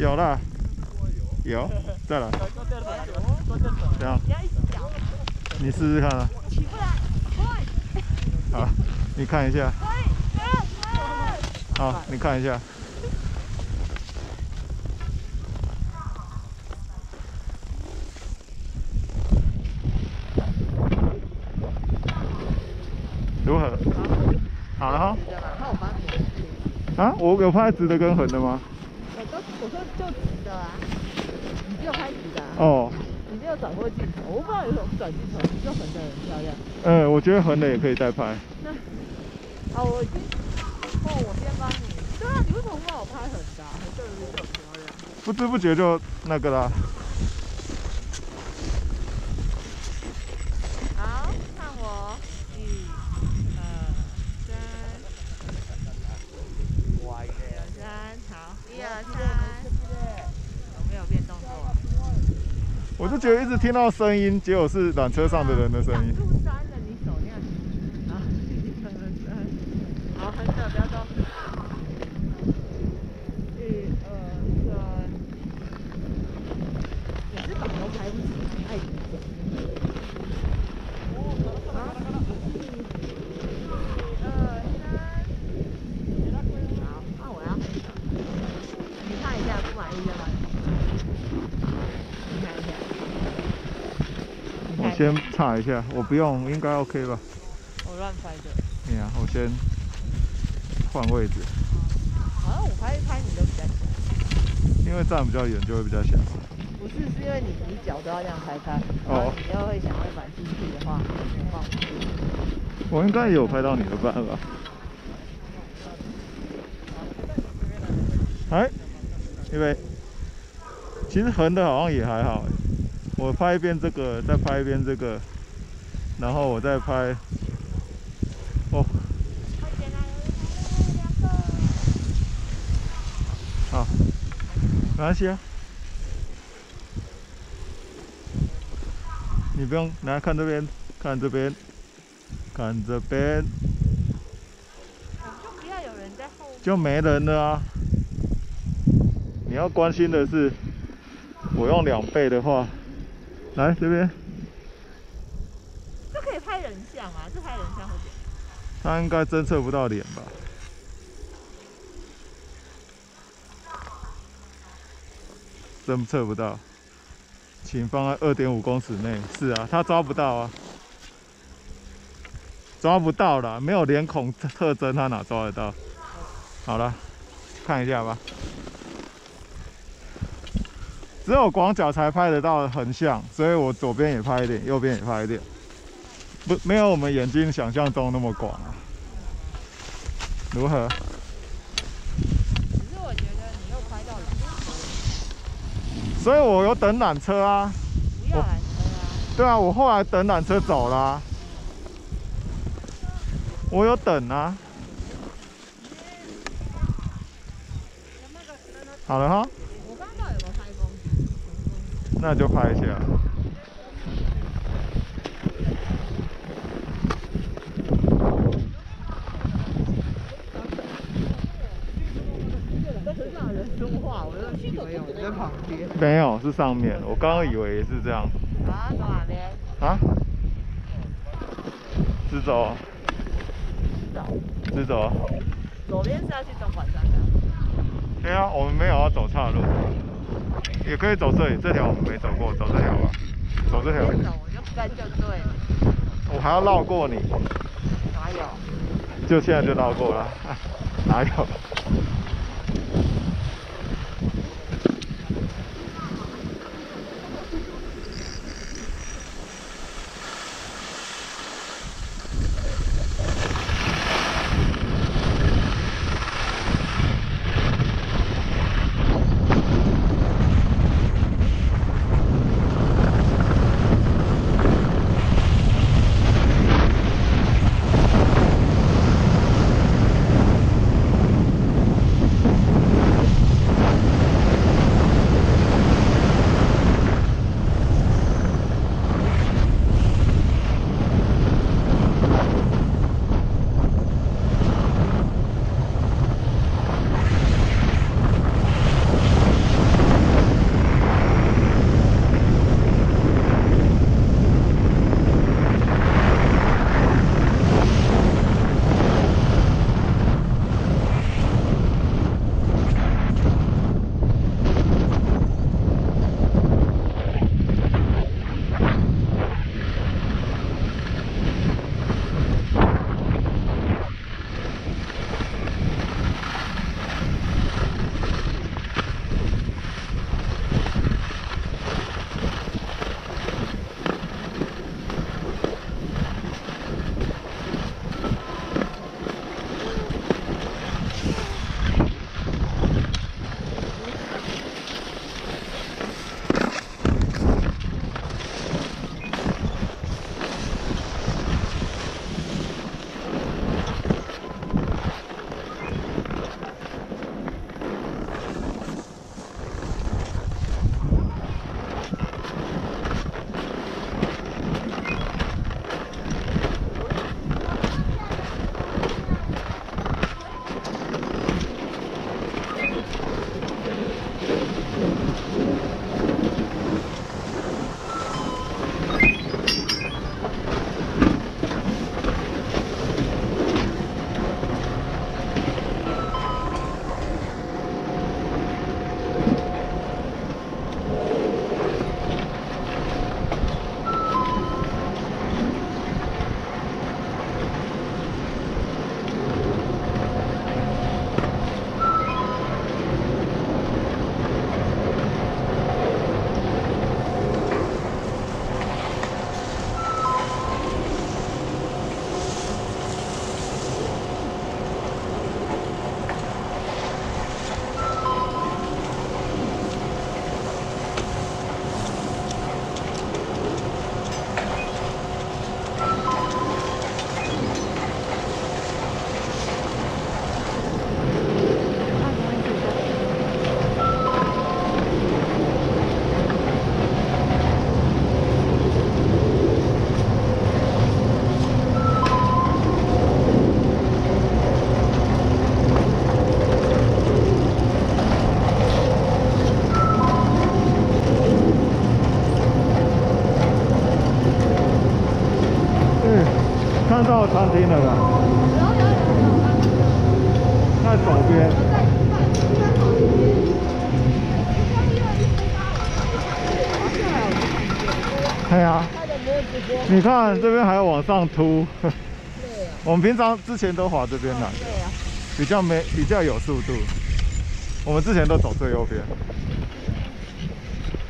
有了，有，再来，这样，你试试看啊。起不来。好，你看一下。好，你看一下。如何？好了哈。啊，我有拍直的跟横的吗？我说就直的啊，你就拍直的、啊，哦，你没有转过镜头，我不知道有什么转镜头，你就横的很漂亮。嗯，我觉得横的也可以再拍。那好，我已经，哦，我先帮你。对啊，你为什么不帮我拍横的、啊？横的就很漂亮。不知不觉就那个啦。好，看我，一、二、三，一二三，好，一二三，有没有变动作？我就觉得一直听到声音，结果是缆车上的人的声音。入山了，你手那样子，好，一二三，好，横的不要动。一二三，每只板都拍不起，太紧张。好，一二三，好，那我要横的。你看一下，不满意就把你看一下。你看我先查一下，我不用，应该 OK 吧？我乱拍的。对呀、我先换位置，好像我拍一拍你都比较小，因为站比较远就会比较小。不是，是因为你你脚都要这样拍拍，然哦后你又会想要反进去的话，情况我应该也有拍到你的办吧？哎，因为其实横的好像也还好哎。我拍一遍这个，再拍一遍这个，然后我再拍。哦。好，没关系啊。你不用来看这边，看这边，看这边，就不要有人在后面。就没人了啊。你要关心的是，我用两倍的话，来这边，这可以拍人像啊？这拍人像会怎样？它应该侦测不到脸吧？侦测不到，请放在二点五公尺内。是啊，它抓不到啊，抓不到了，没有脸孔特征，它哪抓得到？好了，看一下吧。只有广角才拍得到横向，所以我左边也拍一点，右边也拍一点，不没有我们眼睛想象中那么广啊。如何？是我觉得你又拍到了，所以我有等缆车啊。不要缆车啊。对啊，我后来等缆车走啦、我有等啊。好了哈。那就拍一下。很少人说话，我就以为有在旁边。没有，是上面。我刚刚以为是这样。啊，走哪边？啊？直走。直走。左边是要去东莞山的。对啊，我们没有要走岔路，也可以走这里，这条我们没走过，走这条吧。走这条。走我就不在就对。我还要绕过你。哪有？就现在就绕过了。哪有？在左边。哎呀，你看这边还要往上凸。我们平常之前都滑这边的，对啊，比较没比较有速度。我们之前都走最右边。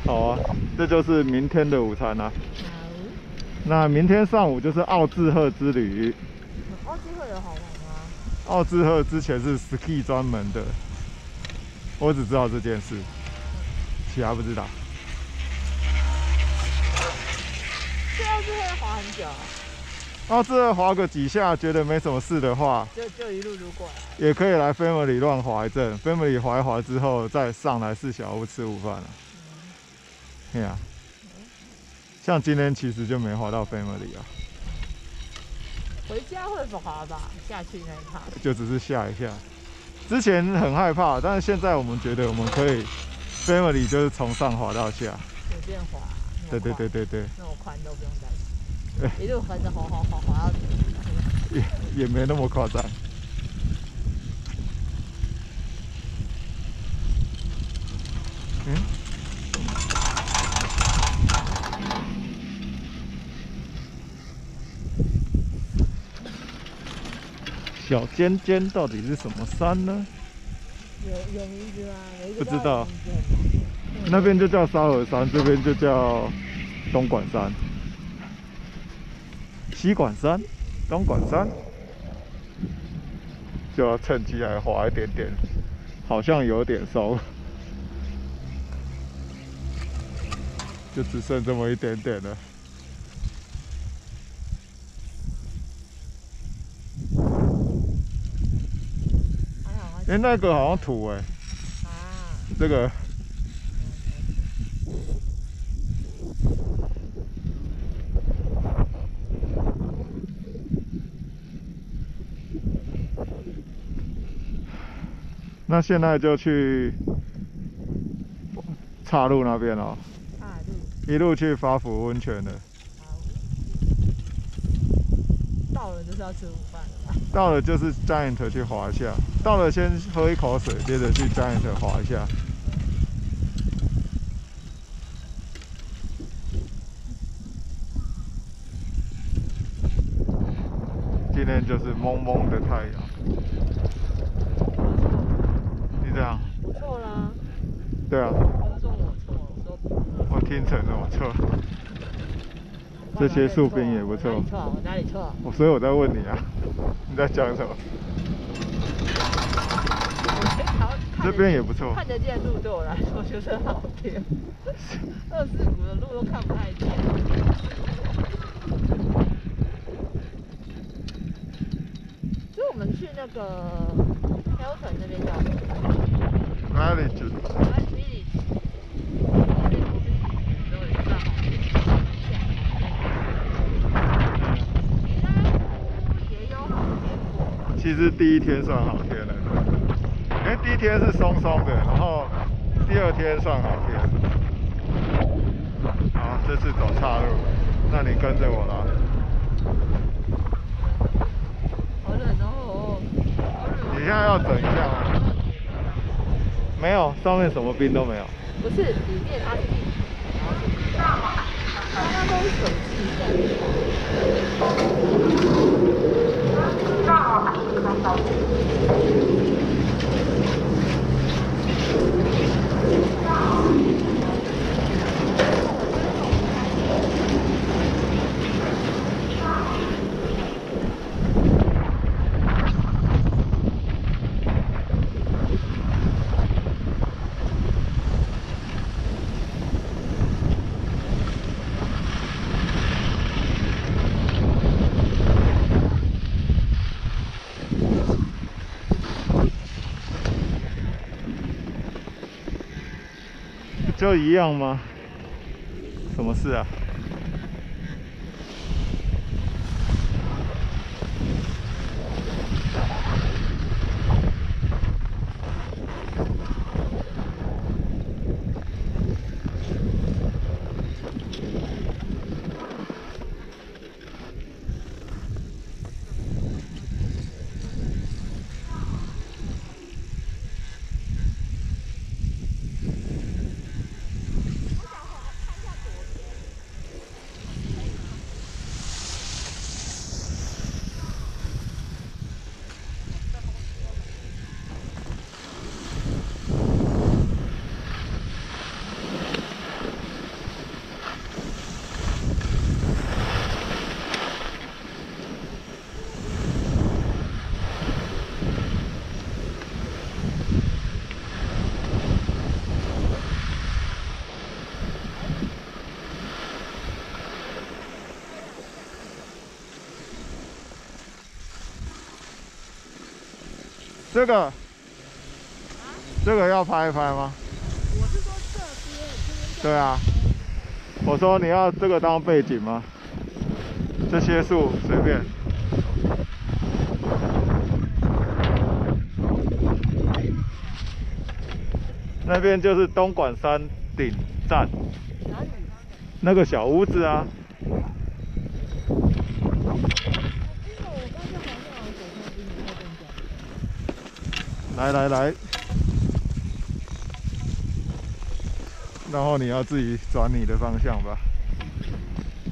好啊，这就是明天的午餐啊。那明天上午就是奥志贺之旅。奥兹赫之前是 ski 专门的，我只知道这件事，其他不知道。这奥志赫要滑很久啊。奥兹赫滑个几下觉得没什么事的话，就就一路路过来，也可以来 family 乱滑一阵，family 滑一滑之后再上来四小屋吃午饭了。对呀、啊，像今天其实就没滑到 family 啊。回家会滑吧，下去那一趟。就只是下一下。之前很害怕，但是现在我们觉得我们可以 Family 就是从上滑到下。随便滑。那对对对对对，那么宽都不用担心，一路横着滑滑滑滑到底。也也没那么夸张。嗯。小尖尖到底是什么山呢？有有名字不知道那边就叫沙尔山，这边就叫东莞山。西莞山、东莞山，就要趁机来滑一点点，好像有点松，就只剩这么一点点了。哎、那个好像土哎、啊，这个。那现在就去岔路那边哦，岔路。一路去发福温泉的。好，到了就是要吃午饭了。吧？到了就是 Giant 去滑一下，到了先喝一口水，接着去 Giant 滑一下。今天就是蒙蒙的太阳，你这样？不错啦，对啊，我听成了我错，这些树冰也不错错？我哪里错？我所以我在问你啊，你在讲什么？这边也不错，看得见路对我来说就是好天，二四股的路都看不太见。所以我们去那个 Hilton 那边叫什么？哪里去 Village。那边我们之后也是算好天，你那也有好天过。其实第一天算好天了，因为第一天是松松的，然后第二天算好天。好，这次走岔路，那你跟着我啦。好冷哦，你现在要整一下吗？没有，上面什么冰都没有。不是里面它是一体，然后是刚刚都是水汽的。就一样吗？什么事啊？这个，这个要拍一拍吗？我是说这边，对啊，我说你要这个当背景吗？这些树随便。那边就是东莞山顶站？那个小屋子啊，哎呦，我发现好像有手上比你快更来来来，然后你要自己转你的方向吧。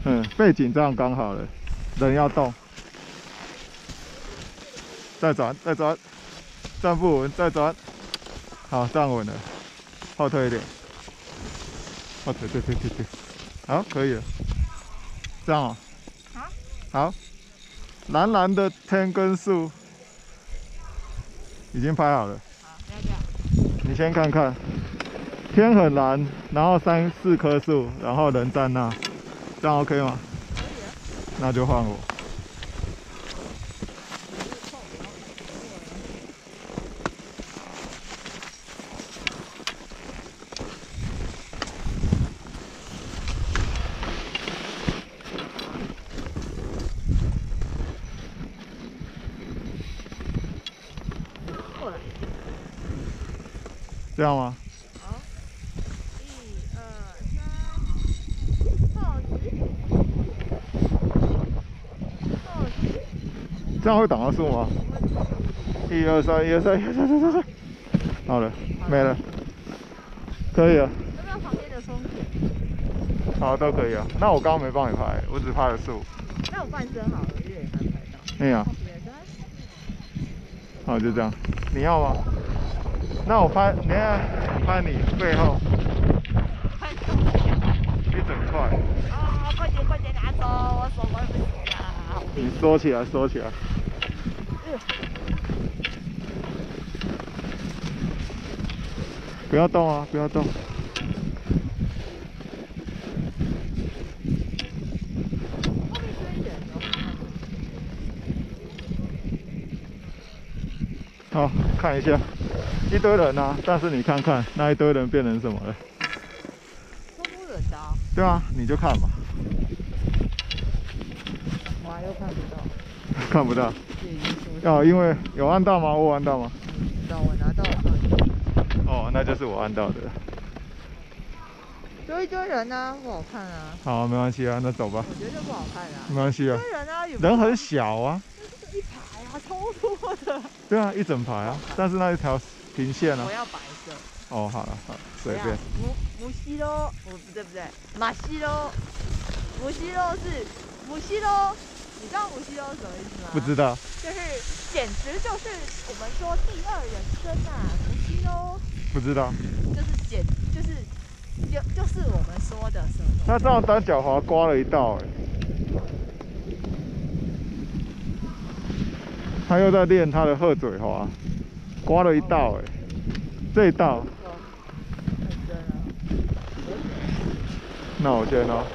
嗯，背景这样刚好了，人要动，再转再转，站不稳再转，好站稳了，后退一点，后退对对对对，好可以了，这样哦，啊好，蓝蓝的天跟树已经拍好了。好，不要这样。你先看看，天很蓝，然后三四棵树，然后人在那，这样 OK 吗？可以啊。那就换我。过来。这样吗？好，一二三，报纸，报纸，这样会挡到树吗？一二三，一二三，一二三，三三三。好了，没了，可以啊。要不要旁边的松鼠？好，都可以啊。那我刚刚没帮你拍，我只拍了树。那我半身好了，因为也看拍到。哎呀，啊，好，就这样。你要吗？那我拍，你看，拍你背后！一整块，啊，快点快点拿走，我手快不行了，你冰。收起来，收起来。不要动啊，不要动。好，看一下，一堆人啊，但是你看看那一堆人变成什么了？超多人的啊，对啊，你就看吧，我又看不到，看不到。这已经说哦，因为有按到吗？我有按到吗？知道我拿到了，哦，那就是我按到的。就一堆人啊，不好看啊，好，没关系啊，那走吧，我觉得不好看啊。没关系啊一，堆人啊，有人很小啊。一排啊，超多的。对啊，一整排啊，但是那一条平线啊我。要白色。哦，好了，好，随便。母母西喽，我不对不对，马西喽，母西喽是母西喽，你知道母西喽是什么意思吗？不知道，就是简直就是我们说第二人生啊，母西喽，不知道。就是简就是就就是我们说的什么？他这样单脚滑刮了一道，哎。他又在练他的鹤嘴滑，刮了一道，哎。这一道，那我先哦。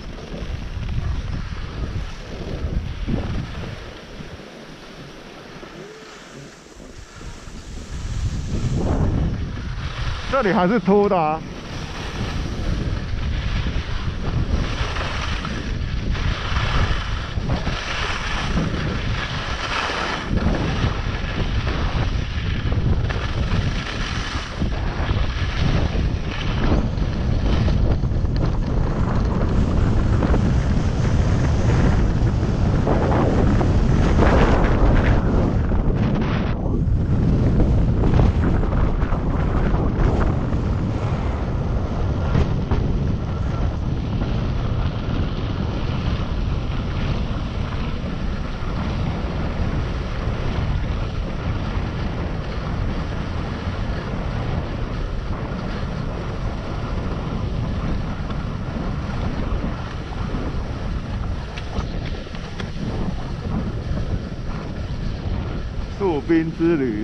这里还是凸的。树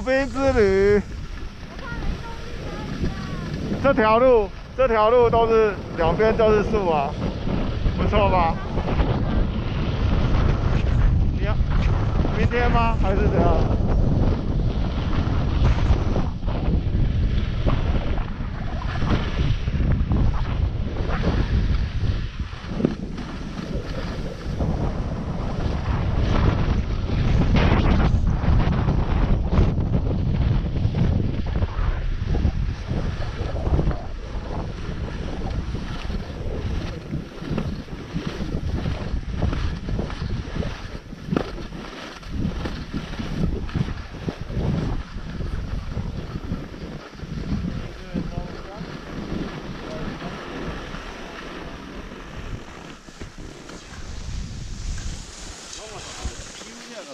冰之旅。树冰之旅，这条路，这条路都是两边都是树啊，不错吧？你要明天吗？还是怎样？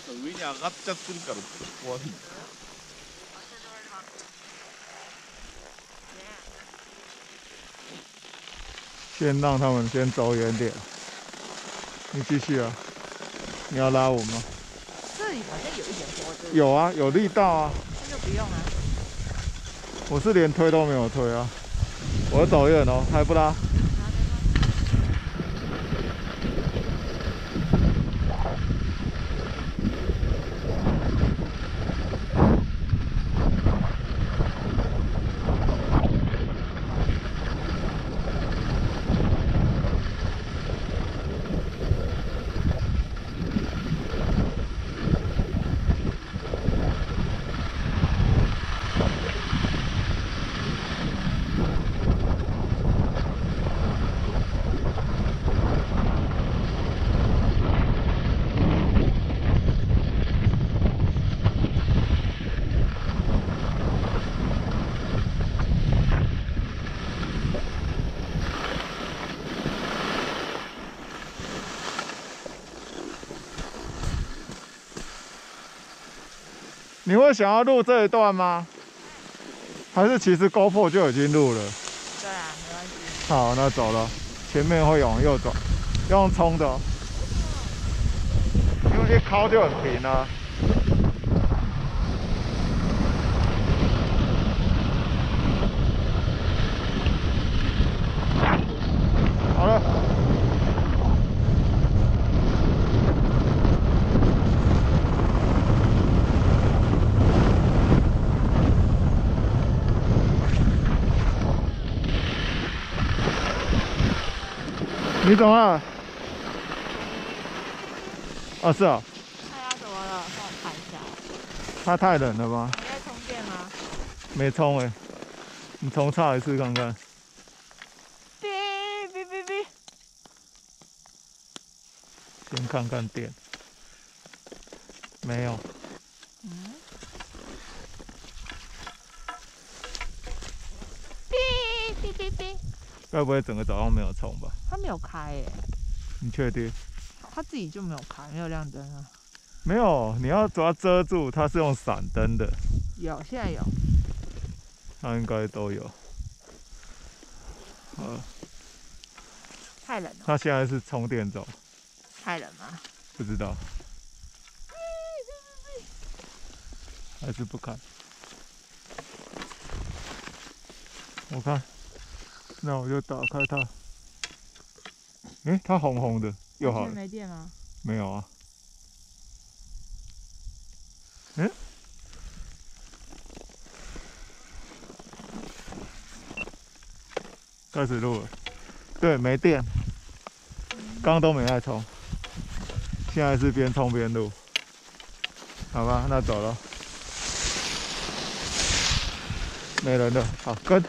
上に上がっちゃってるから怖い。先让他们先走远点，你继续啊！你要拉我吗？这里好像有一点坡，对不对有啊，有力道啊！那就不用啊。我是连推都没有推啊，我走远哦，还不拉。 你会想要录这一段吗？还是其实 GoPro 就已经录了？对啊，没关系。好，那走了，前面会往右转，用冲的哦，因为一靠就很平啊。好了。你怎么了？啊，是啊，哎呀，怎么了？帮我看一下。它太冷了吧？你在充电吗？没充哎，你重插一次看看。哔哔哔哔。先看看电，没有。嗯。哔哔哔哔。该不会整个早上没有充吧？它没有开耶。你确定？它自己就没有开，没有亮灯啊。没有，你要抓遮住，它是用闪灯的。有，现在有。它应该都有。呃，太冷了。它现在是充电中。太冷吗？不知道。还是不看？我看。那我就打开它。诶，它红红的，又好了。没电吗？没有啊。嗯？开始录了。对，没电。刚刚都没在充。现在是边充边录。好吧，那走了。没人了，好跟。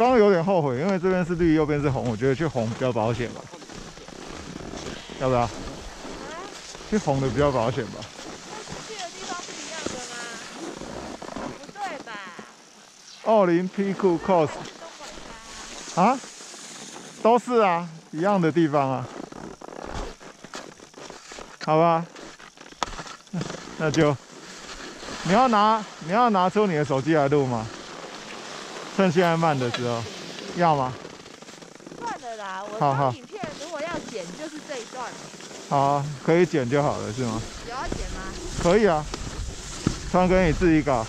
刚刚有点后悔，因为这边是绿，右边是红，我觉得去红比较保险吧。要不要？啊，去红的比较保险吧。但是去的地方是一样的吗？不对吧？奥林匹克莞啊，都是啊，一样的地方啊。好吧，那那就你要拿你要拿出你的手机来录吗？趁现在慢的时候，要吗？算了啦，我好好当影片如果要剪就是这一段，好啊，可以剪就好了，是吗？有要剪吗？可以啊，川哥你自己搞。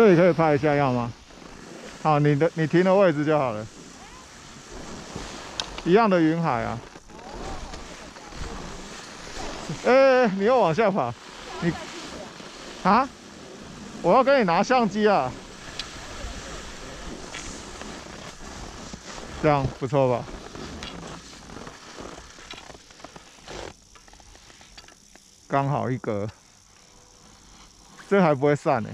这里可以拍一下，要吗？好，你的你停的位置就好了。一样的云海啊。哎、你又往下跑，你啊？我要跟你拿相机啊。这样不错吧？刚好一格，这还不会散呢、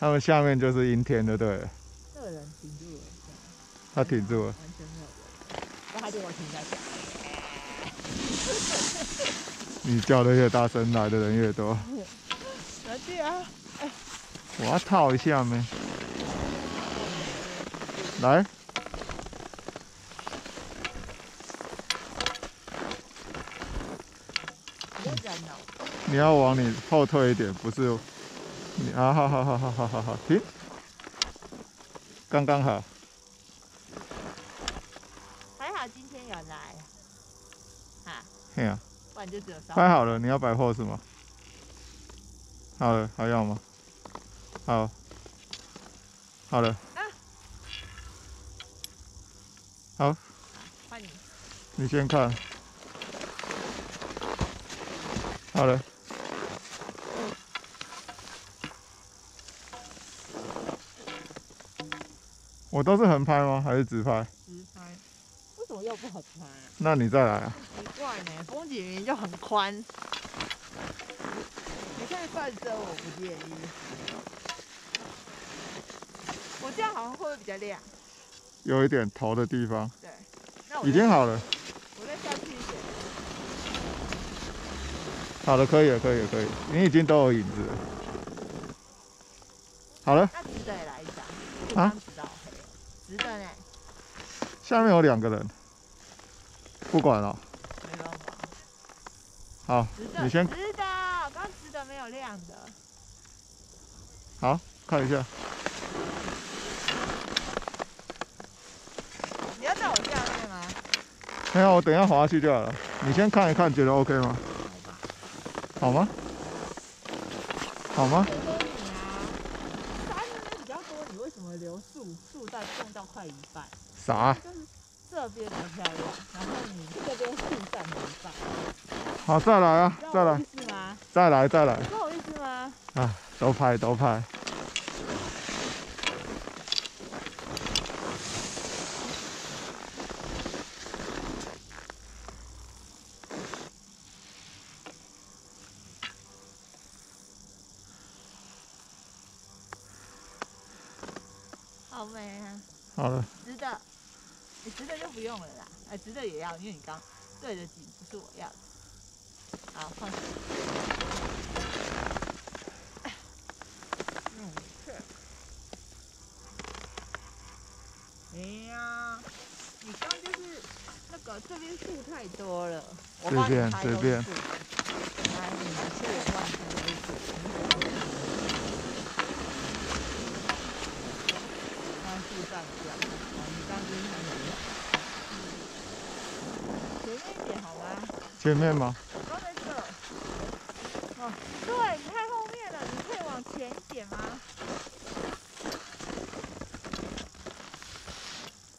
他们下面就是阴天就对了，这个人挺住了，他挺住了。完全没有人，那他就我停下去。你叫的越大声，来的人越多。拿去啊！我要套一下没？来，你要往你后退一点，不是你啊！好好好好好好好，停，刚刚好。还好今天有来，啊，嘿呀、不然就只有。拍好了，你要摆 pose 吗？好了，还要吗？好，好了，好换你，你先看。好了。我都是横拍吗？还是直拍？直拍。为什么又不好拍啊？那你再来啊！奇怪呢，风景云就很宽。你看泛遮我不介意。我这样好像会不会比较亮？有一点头的地方对。那我已再经好了，我再下去一点。好了，可以了，可以了，可以了。你已经都有影子了。好了，那直的也来一张。啊直的呢？下面有两个人，不管了。没办法。好，你先直的，刚刚直的没有亮的。好看一下。你要在我下面吗？没有，我等一下滑下去就好了。你先看一看，觉得 OK 吗？好吗？好吗？我说你啊，山那边比较多，你为什么留树？树在种到快一半，啥？就是这边比较漂亮，然后你这边树占了一半，好，再来啊，再来？再来，再来知道我意思吗？啊！都拍，都拍。好美啊！好了，直的，你直的就不用了啦，哎，直的也要，因为你刚对的景不是我要的。好，放手。嗯，是。哎呀，你刚就是那个这边树太多了，我帮你随便拍都是随便树来，你是我帮你拍的位置。刚树占掉，哦，你刚就是很有前面好吗？前面吗？我刚在这。哦，对，你太后面了，你可以往前一点吗？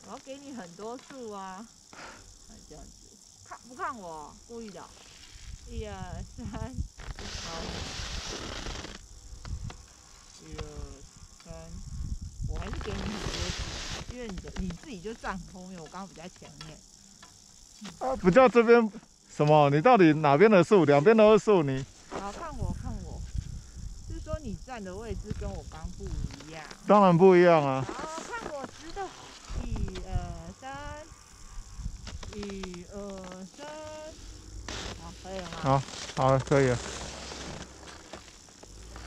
我要给你很多树啊，哎，这样子，看不看我？故意的。一二三，好。一二三，我还是给你很多树，因为你的你自己就站很后面，我刚刚比较前面。啊，不叫这边什么？你到底哪边的树？两边都是树，你好看我看我，是说你站的位置跟我刚不一样。当然不一样啊。好看我直的，一二三，一二三，好，可以了吗？好，好了，可以了。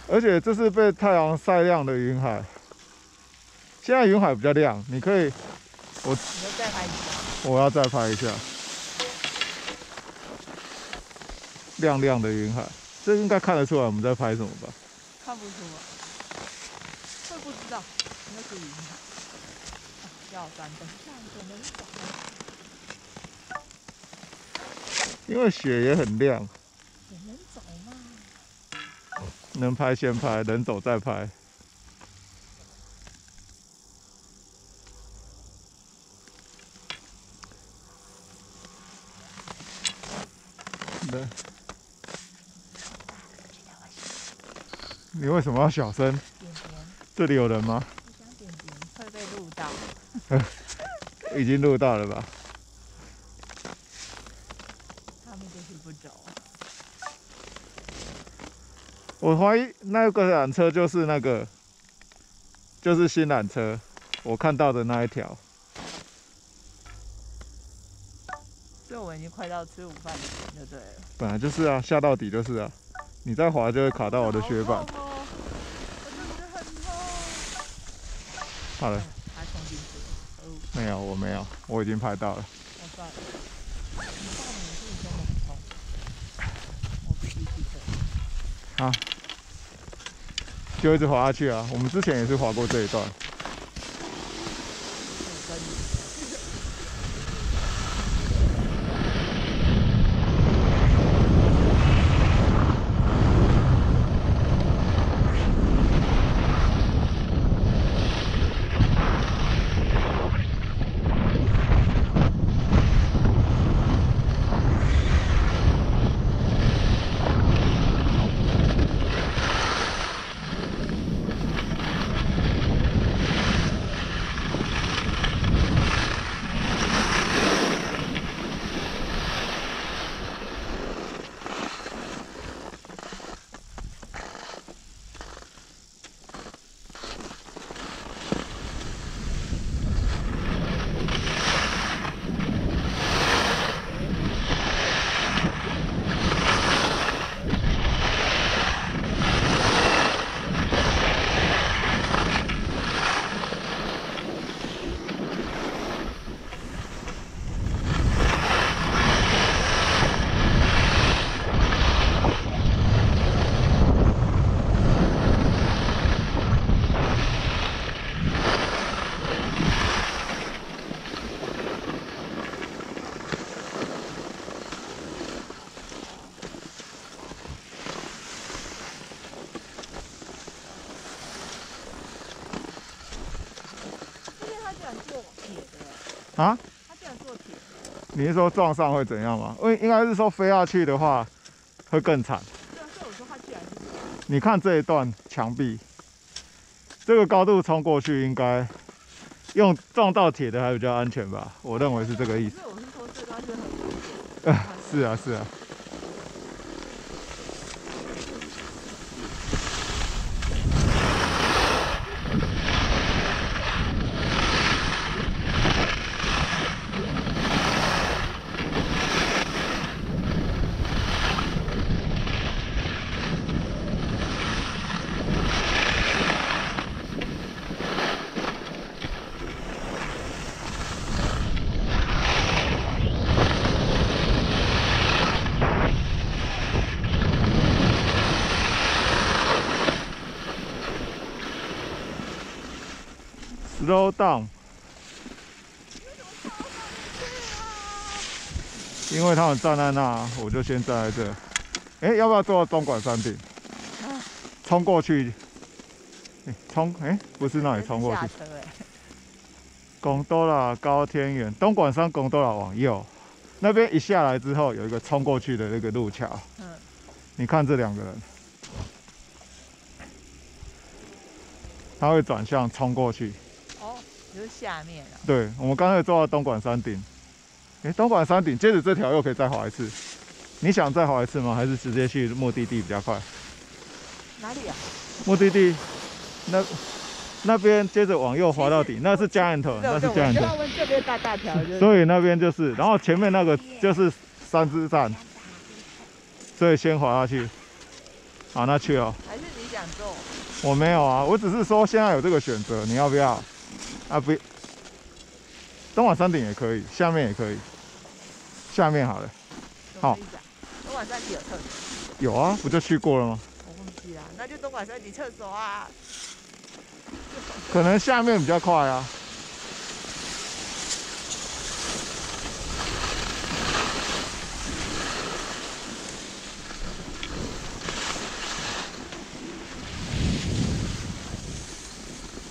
而且这是被太阳晒亮的云海，现在云海比较亮，你可以，我你要再拍一张。我要再拍一下，亮亮的云海，这应该看得出来我们在拍什么吧？看不出来，会不知道，那是云海。要三等下可能走吗？因为雪也很亮，也能走吗？能拍先拍，能走再拍。对。你为什么要小声？这里有人吗？已经录到了吧？他们就是不走。我怀疑那个缆车就是那个，就是新缆车，我看到的那一条。所以我们已经快到吃午饭的点就对了。本来就是啊，下到底就是啊。你再滑就会卡到我的雪板好。了，他冲没有，我没有，我已经拍到了。我。你是真的很痛。我必须去这。就一直滑下去啊。我们之前也是滑过这一段。你是说撞上会怎样吗？因为应该是说飞下去的话会更惨。对啊，所以我说它居然是。你看这一段墙壁，这个高度冲过去，应该用撞到铁的还比较安全吧？我认为是这个意思。所以我是说这段是很危险。啊，是啊，是啊。上因为他们站在那，我就先站在这。哎、要不要坐到东莞山顶？冲过去，冲哎，不是那里冲过去拱，多拉高天远，东莞山拱多拉往右，那边一下来之后有一个冲过去的那个路桥。嗯，你看这两个人，他会转向冲过去。哦，就是下面啊。对，我们刚才坐到东莞山顶，诶，东莞山顶，接着这条又可以再滑一次。你想再滑一次吗？还是直接去目的地比较快？哪里啊？目的地那那边接着往右滑到底，那是加恩特，那是加恩特对我就要，问这边大大条就是。所以那边就是，然后前面那个就是三支站，所以先滑下去。好，那去哦。还是你想做？我没有啊，我只是说现在有这个选择，你要不要？啊不，东莞山顶也可以，下面也可以，下面好了。好。东莞山顶有厕所，有啊，不就去过了吗？我忘记了，那就东莞山顶厕所啊。可能下面比较快啊。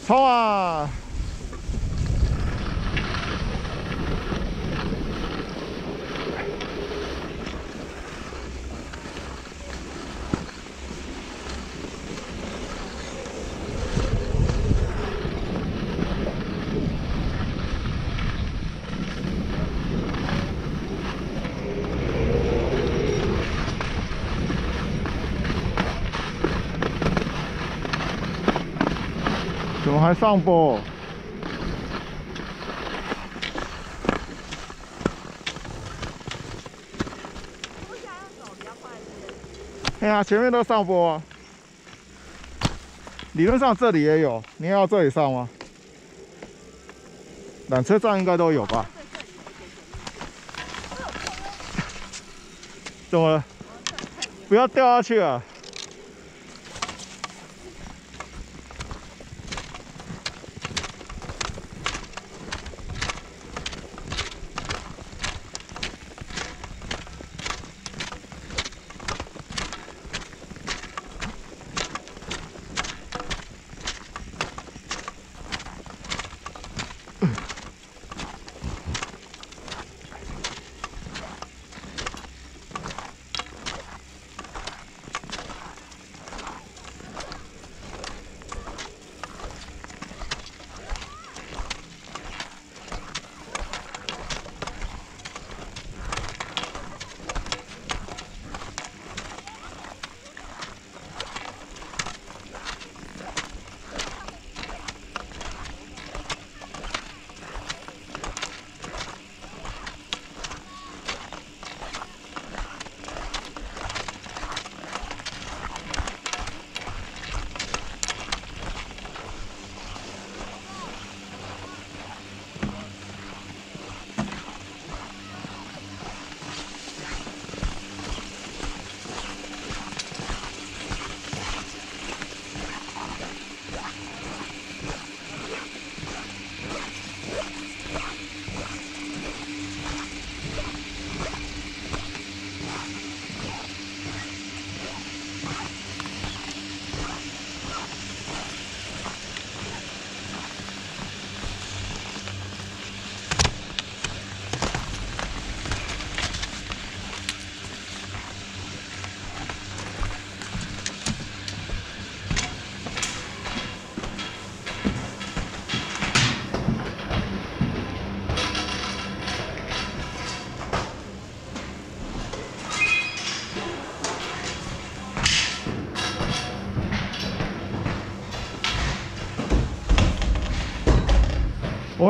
冲啊！还上坡？哎呀，前面都上坡啊。理论上这里也有，你要这里上吗？缆车站应该都有吧？怎么了？不要掉下去啊！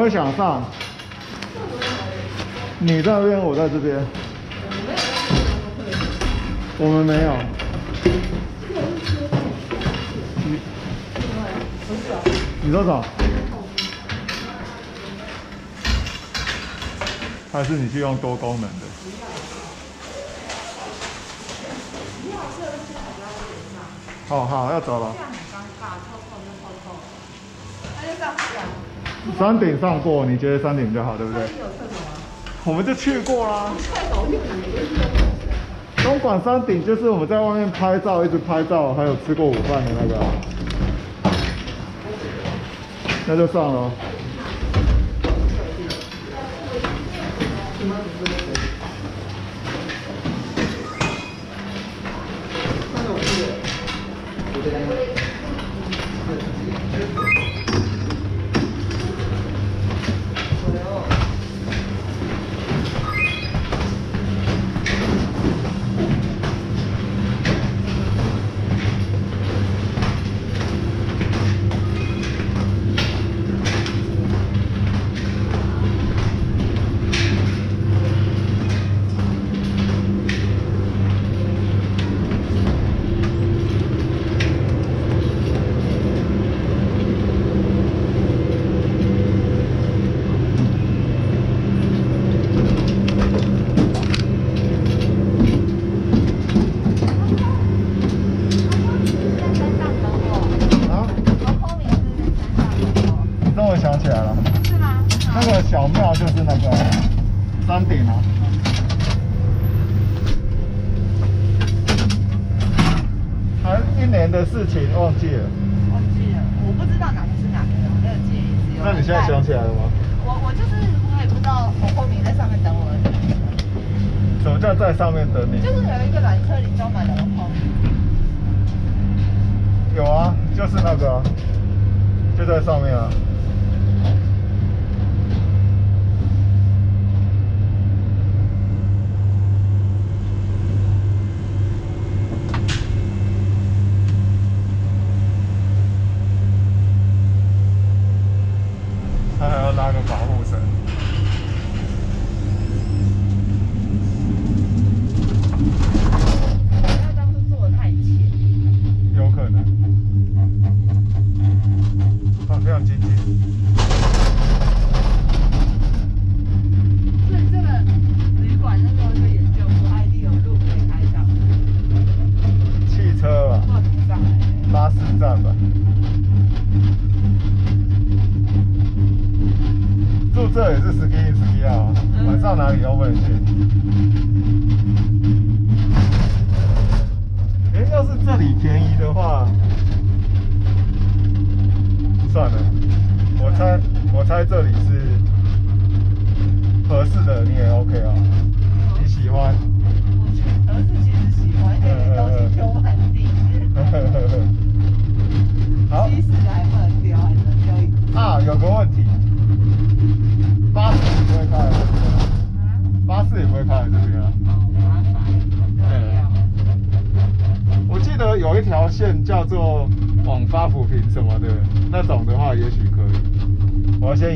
我想上。你在那边，我在这边。我们没有。你你多少？还是你去用多功能的？好好，要走了。山顶上过，你觉得山顶比较好，对不对？我们就去过啦。东莞山顶就是我们在外面拍照，一直拍照，还有吃过午饭的那个啊。那就上了。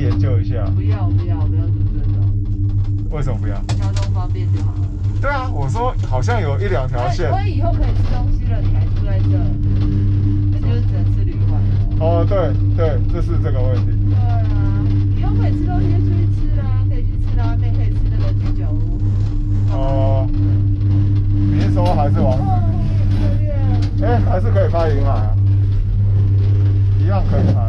研究一下，不要不要不要住这种，为什么不要？交通方便就好了。对啊，我说好像有一两条线所。以以后可以吃东西了，你还住在这，那就是只能吃旅馆了。哦，对对，这是这个问题。对啊，以后可以吃东西就出去吃啊，可以去吃到外面，可以吃那个居酒屋。哦，你是说还是王。哎、还是可以发银海啊，一样可以拍。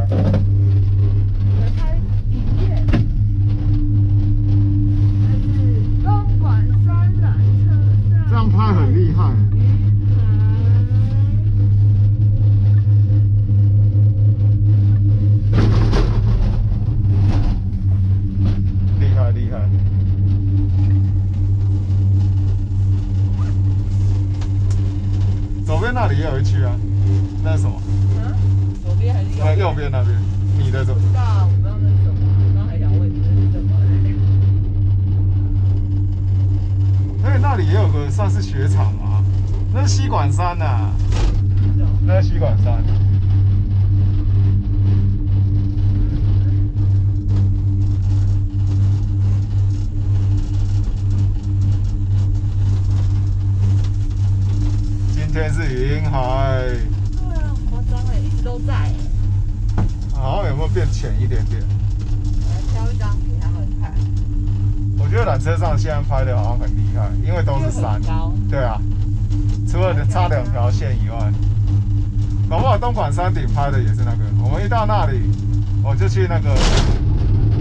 去那个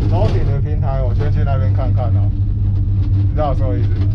楼顶的平台我先去那边看看啊你知道什么意思？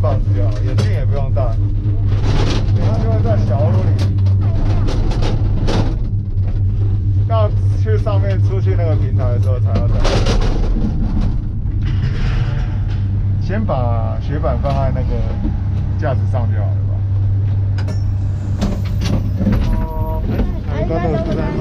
棒子就好，眼镜也不用戴，你看就会在小路里。要去上面出去那个平台的时候才要戴。先把雪板放在那个架子上就好了吧。哦，还在等待吗？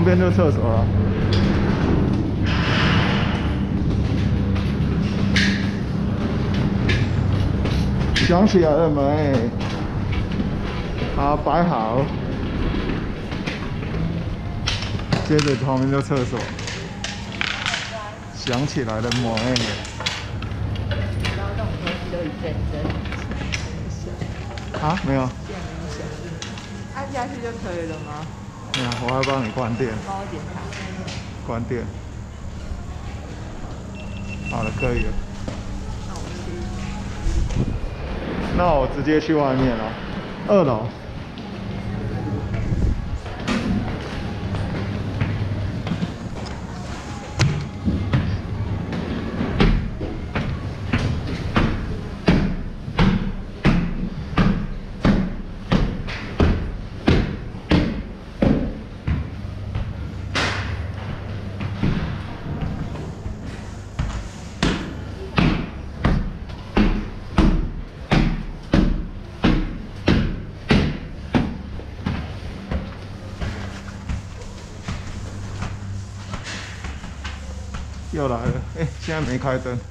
旁边就厕所了想起来了没？好摆好。接着旁边就厕所。想起来了没？啊？没有。按下去就可以了吗？我要帮你关电。帮我检查。关电。好了，可以了。那我直接去外面了。二楼。没开灯。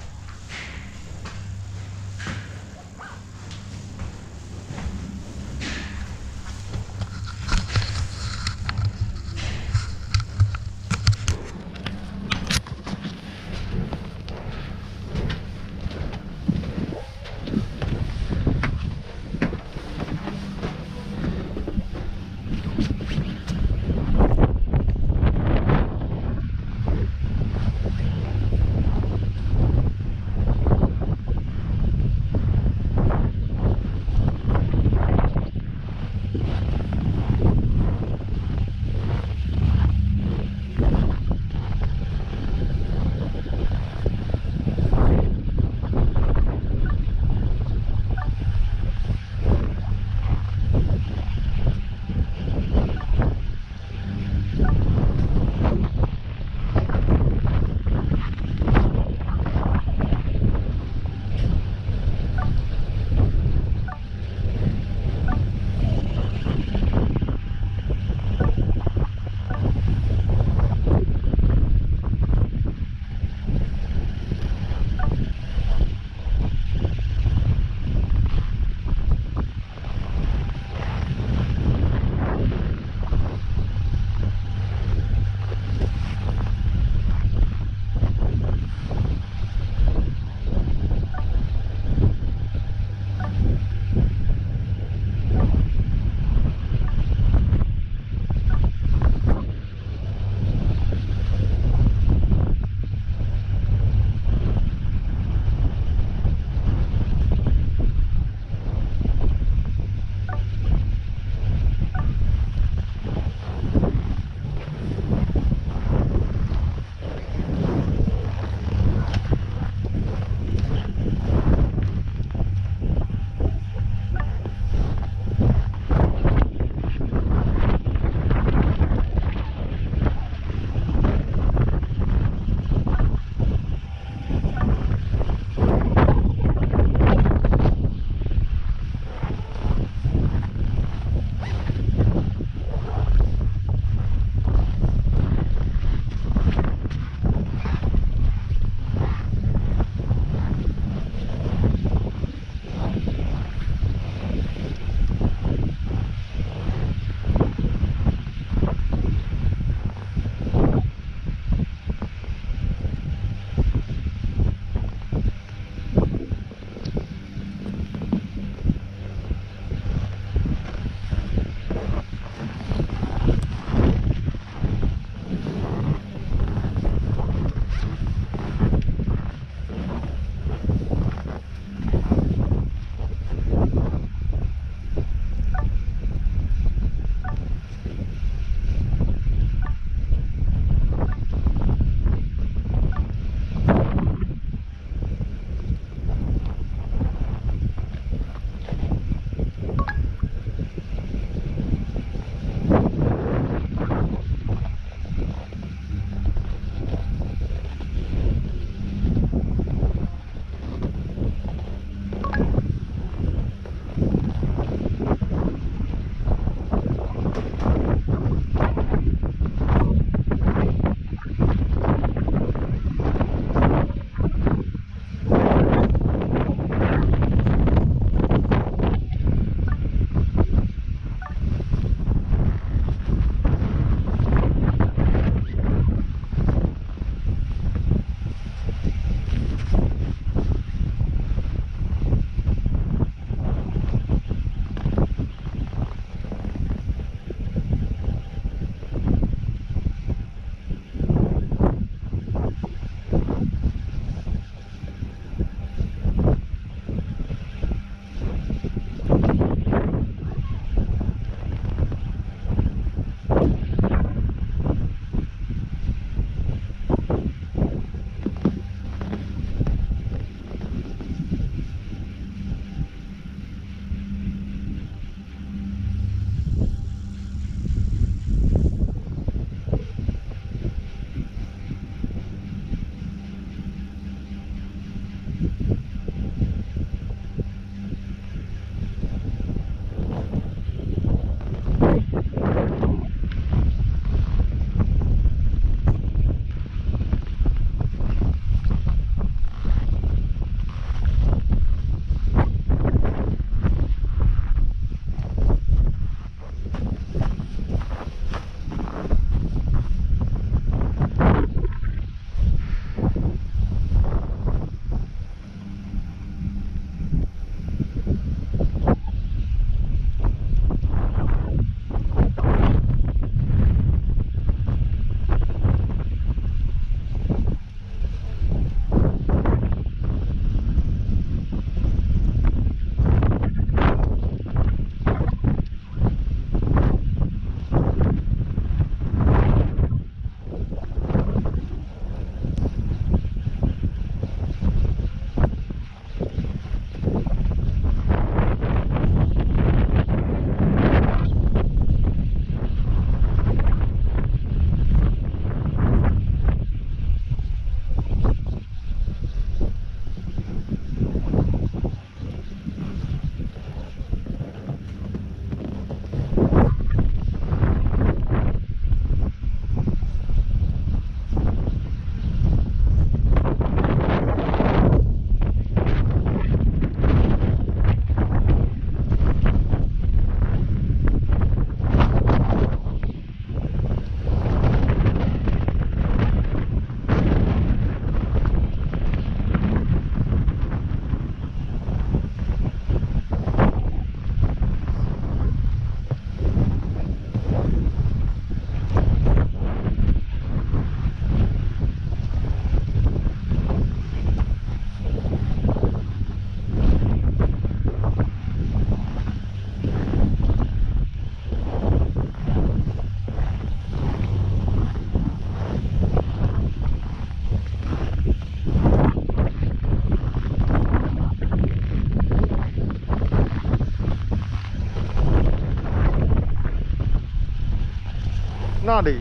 那里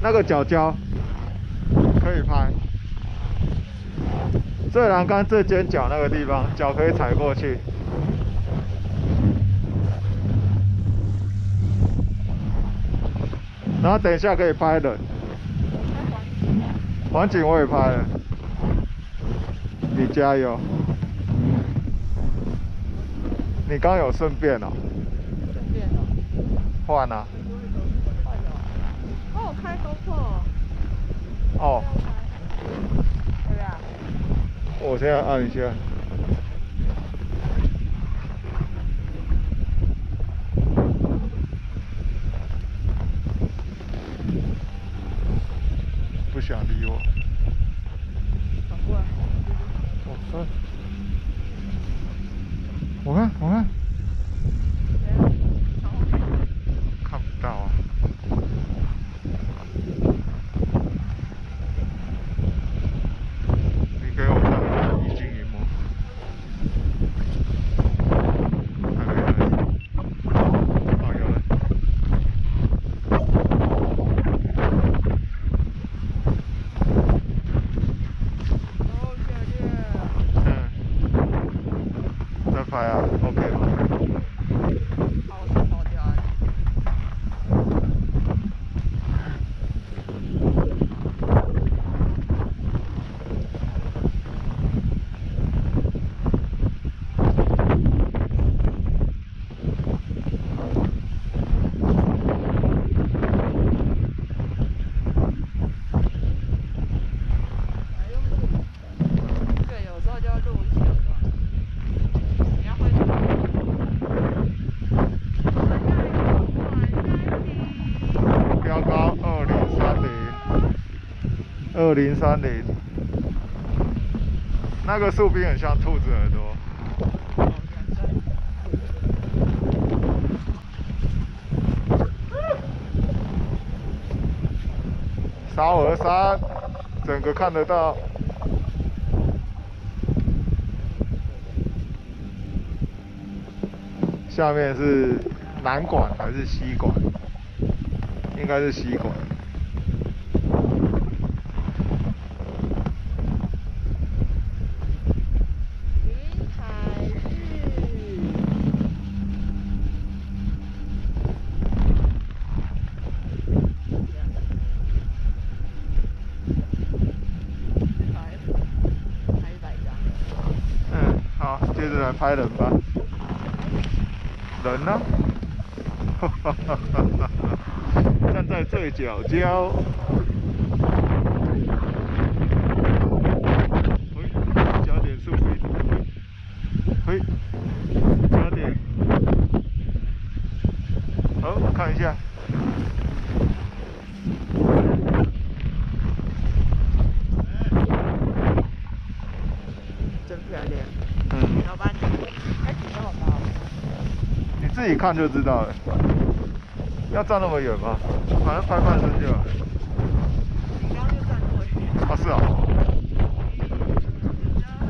那个角角可以拍。这栏杆这尖角那个地方脚可以踩过去。然后等一下可以拍的。环境我也拍了。你加油。你刚有顺便哦。换啊。这样按一下。二零三零，那个树冰很像兔子耳朵。烧鹅山，整个看得到。下面是南管还是西管？应该是西管。拍人吧。人呢？哈哈哈哈哈站在最角角。看就知道了。要站那么远吗？反正翻半身就啊是啊。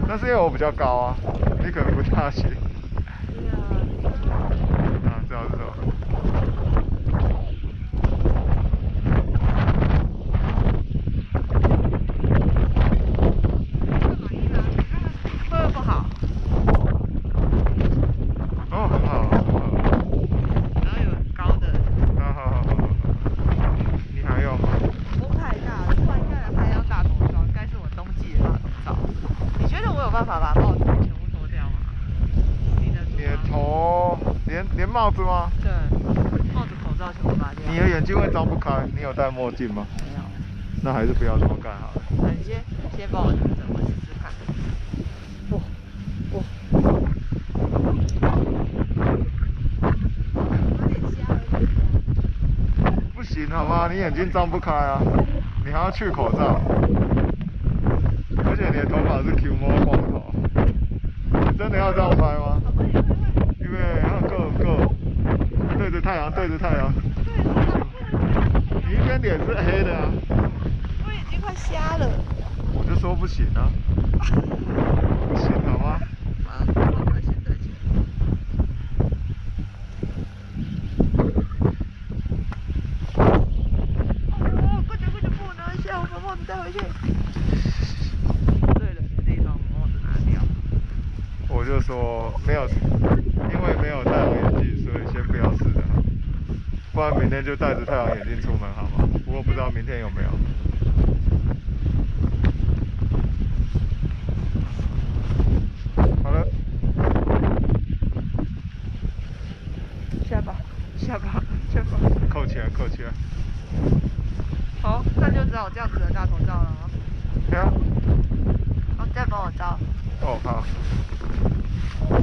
但是因为我比较高啊你可能不大行。啊，你还要去口罩。就戴着太阳眼镜出门好吗？不过不知道明天有没有。好了，下吧，下吧，下吧。扣起来，扣起来。好，那就只好这样子的大头照了。对啊。好，再帮我照。哦，好。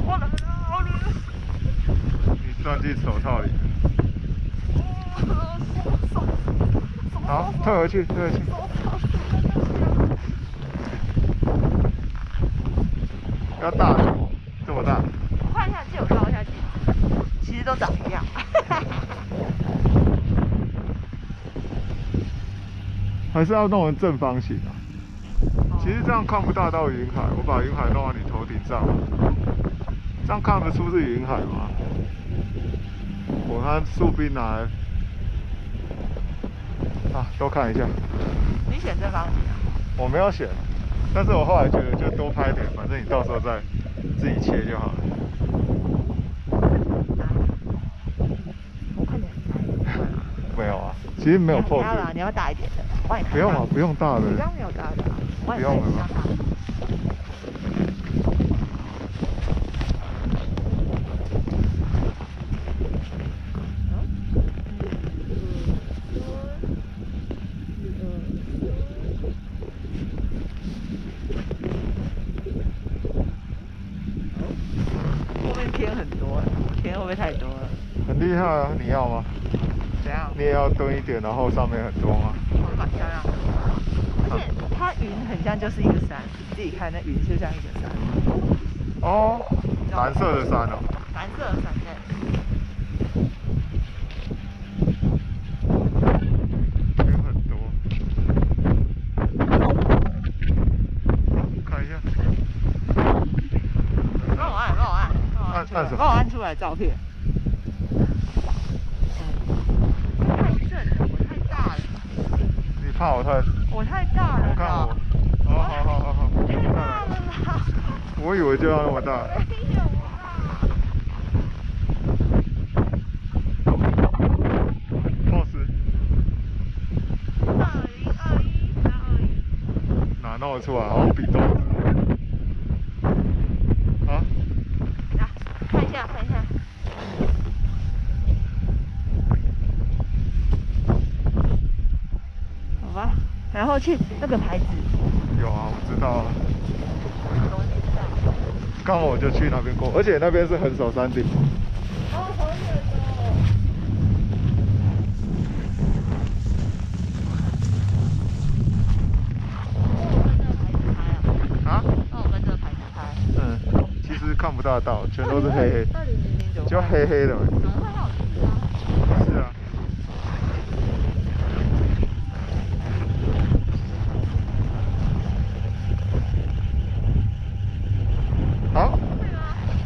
好冷啊，好冷啊。你钻进手套里。好，退回去，退回去。要大的，这么大。我看一下，借我照一下镜子。其实都长一样。还是要弄成正方形啊。其实这样看不大到云海，我把云海弄到你头顶上，这样看得出是云海吗？我看树冰拿来，啊，都看一下。你选这方形啊？我没有选，但是我后来觉得就多拍点，反正你到时候再自己切就好了。没有啊，其实没有不 pose。要了，你要大一点的。帮你看不用啊，不用大的。你刚没有大的啊。不用了吗？后面天很多，天会不会太多了？很厉害啊！你要吗？怎样？你也要蹲一点，然后上面很多吗？蛮漂亮的。而且它云很像就是一个山，自己看那云就像一个山。哦，蓝色的山哦。蓝色的山对。云很多。看一下。帮我按，帮我按，按按什么？帮我按出来照片。太正了，我太大了。你怕我太？我太大了。我看我。好好好好好。太大了啦。我以为就要那么大。没有啦。pose。二零二一，三二一。哪弄得出来？好像比中指。啊？来，看一下，看一下。好吧，然后去那个牌子。有啊，我知道啊。东西知道。刚好我就去那边过，而且那边是很少山顶。哦，好远哦。啊？那我跟这个牌子拍。嗯，其实看不大到，全都是黑黑。就黑黑的。怎么会好吃啊？是啊。好，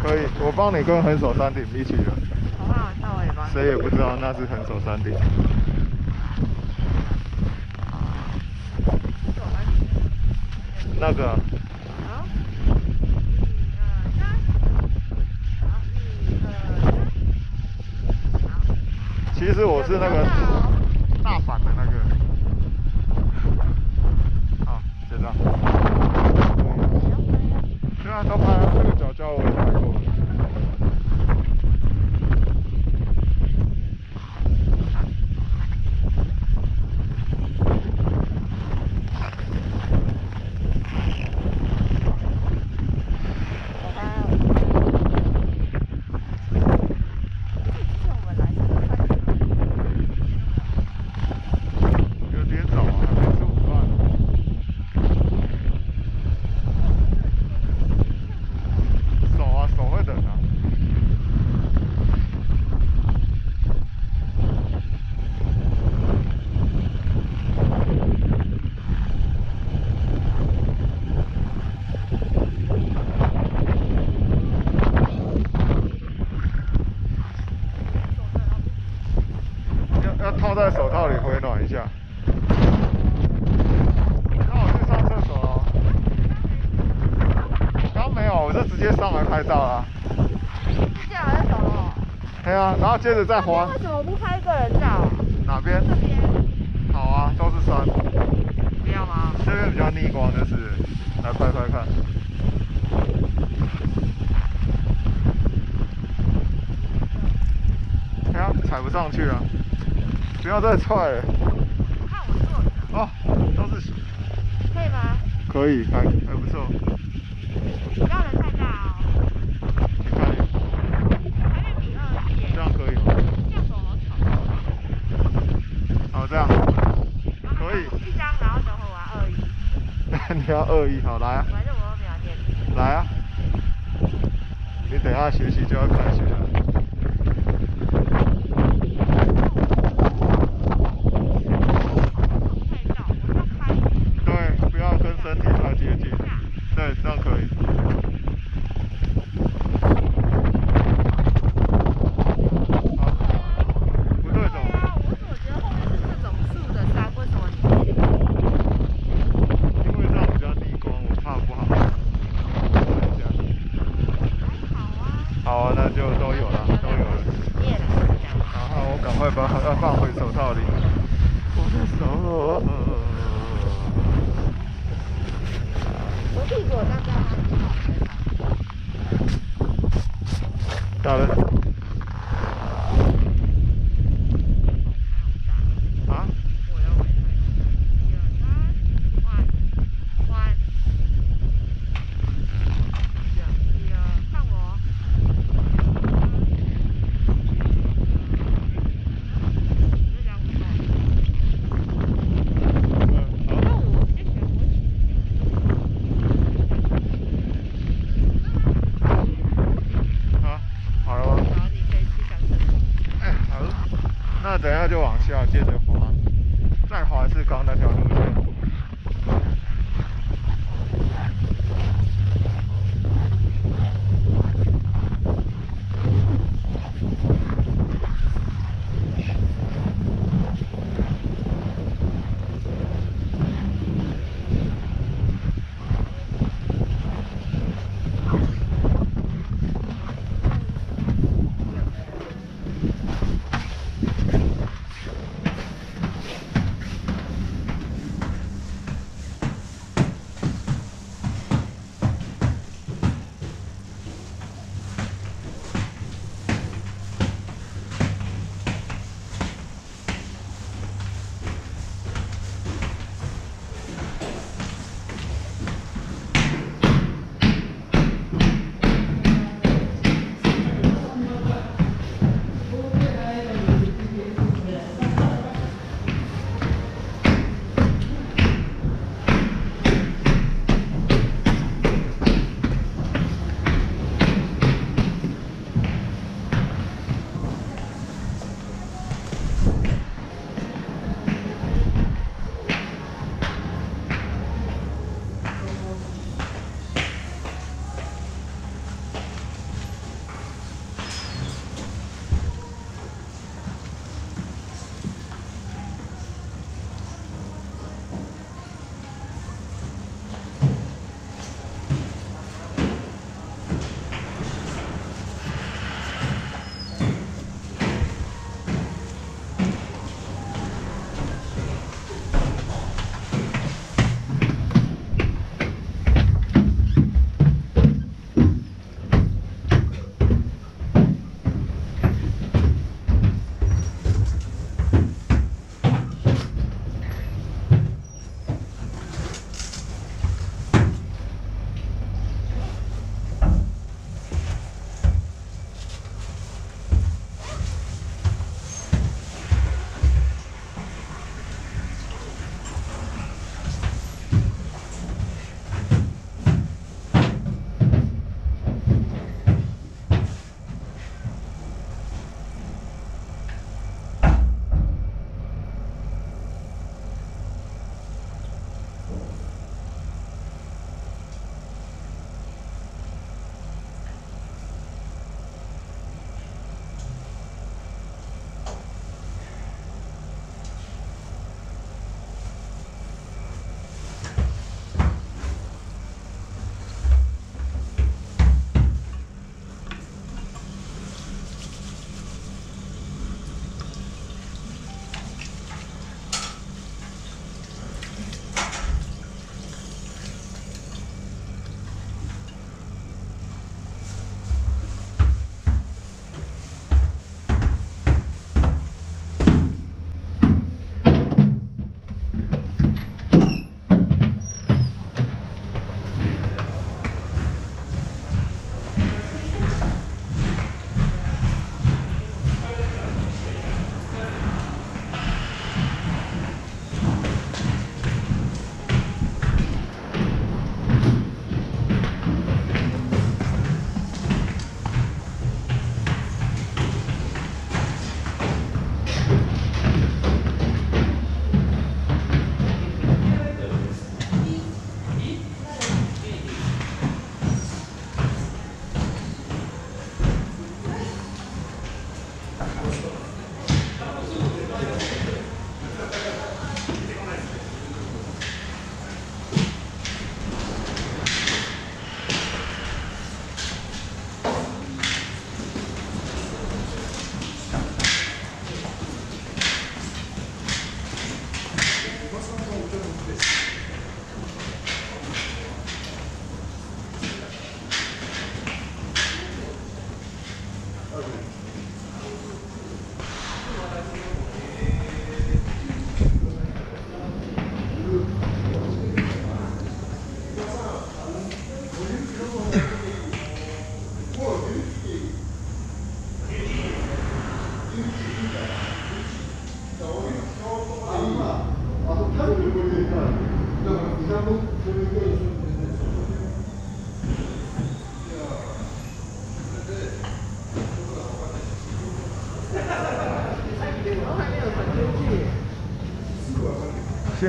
可以，我帮你跟横手山顶一起的。好吧，那我也帮。谁也不知道那是横手山顶。那个。其实我是那个接着再滑。为什么不拍个人照、哪边？这边。好啊，都是山。不要吗？这边比较逆光，就是。来，快快看。哎呀，踩不上去啊！不要再踹了。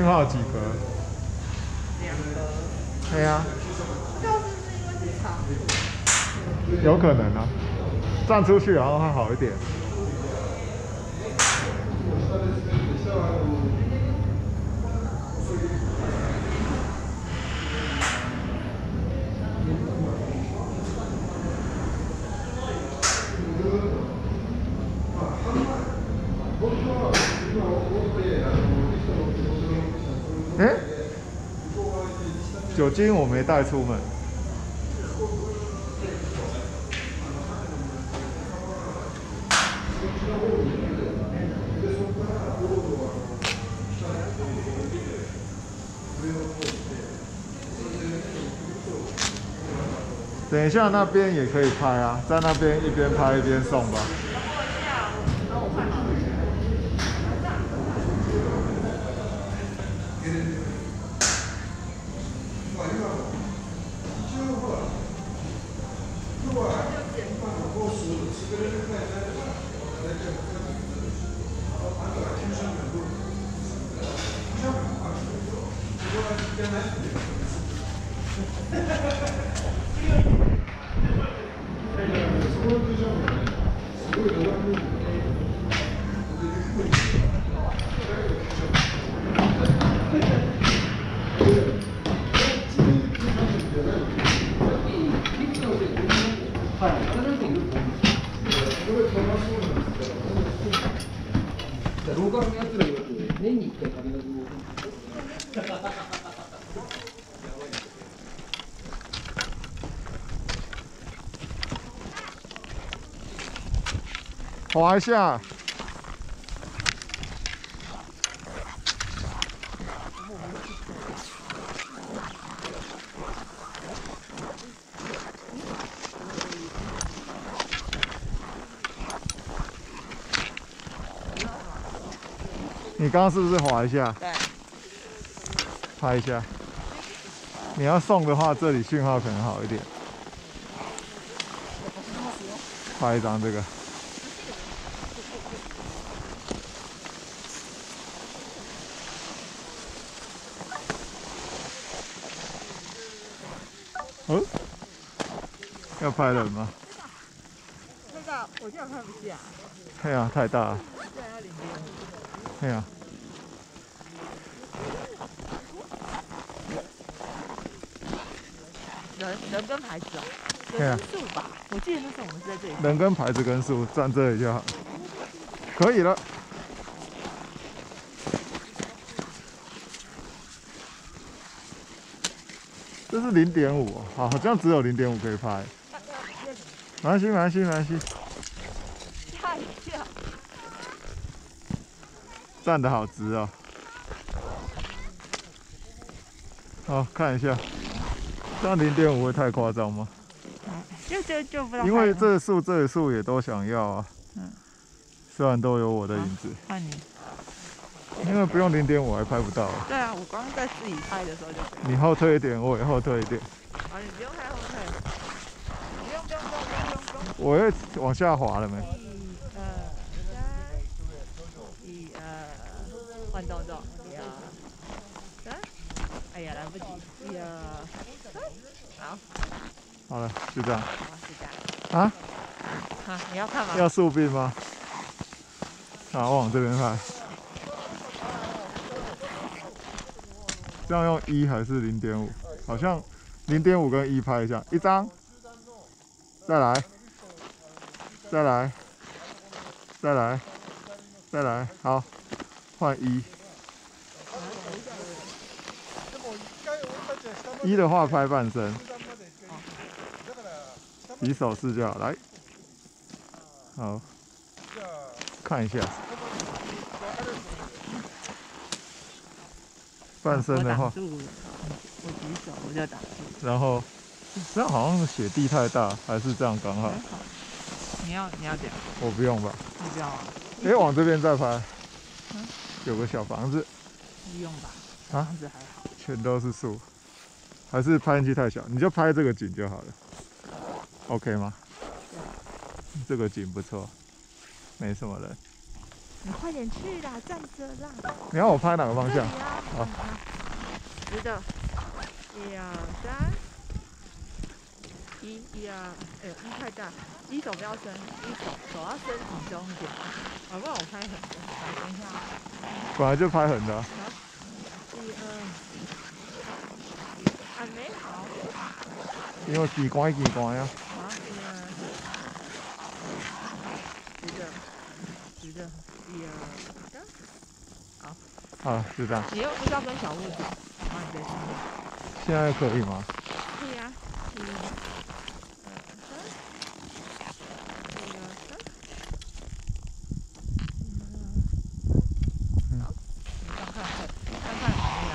信号几格？两格。对啊、不知道是不是因为是长途？有可能啊。站出去然后会好一点。哎，酒精我没带出门。等一下那边也可以拍啊，在那边一边拍一边送吧。滑一下。你刚刚是不是滑一下？对，拍一下。你要送的话，这里讯号可能好一点。拍一张这个。哦，要拍人吗？那个我这样看不下，对啊，太大了。这样要零点五。对啊。人人跟牌子啊人跟树吧，我记得那时候我们是在这里。人跟牌子跟树站这里就好，可以了。这是零点五，好，好像只有零点五可以拍。没关系，没关系，没关系，吓一跳，站得好直哦。好，看一下，这样零点五会太夸张吗？就就就不知道。因为这树这里树也都想要啊。嗯虽然都有我的影子，换你，因为不用零点五还拍不到啊。对啊，我刚刚在自己拍的时候就。你后退一点，我也后退一点，啊，你不用太后退，不用不用不用不用不用不用。我又往下滑了没？一二三，一二，换动作，一二三，哎呀，来不及，一二三，好，好了，就这样好，是这样。啊？好，你要看吗？要速病吗？好，我往这边拍。这样用一还是零点五？好像零点五跟一拍一下，一张，再来，再来，再来，再来，好，换一。一的话拍半身，以手势就好，来。好，看一下。半身的话我举手我就挡住，然后这样好像雪地太大，还是这样刚好。你要你要这样，我不用吧？你不要啊，哎，往这边再拍，有个小房子，不用吧？啊房子还好。全都是树，还是拍进去太小，你就拍这个景就好了，OK 吗？这个景不错，没什么人。你快点去啦，站着啦。你要我拍哪个方向？这里啊。好直的。一二三。一，一二，哎呦，一太大，一手不要伸，一手手要伸挺胸一点。啊，不然我拍很多。等一下。本来就拍横的啊、一二。还没好。因为奇怪奇怪啊。好，一二。直的，直的，一二三。啊，是这样。你又不是要跟小鹿走，然后你再上面。现在可以吗？可以啊，一、二、三，一、二、三，嗯好，你看看看，看看怎么样？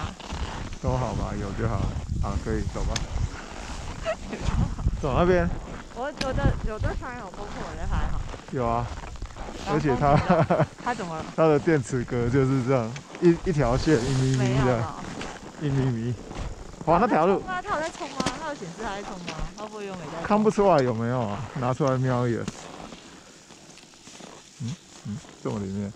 都好吧，有就好。好，可以走吧。走那边我有的有的还好，包括我的还好。有啊，而且风景呢它它怎么了？它的电池格就是这样，一一条线一米米的。一米米。哇，那条路它它有在冲吗？它有显示它在冲吗？它不会又没在？看不出来有没有啊？拿出来瞄一眼。嗯嗯，这么里面。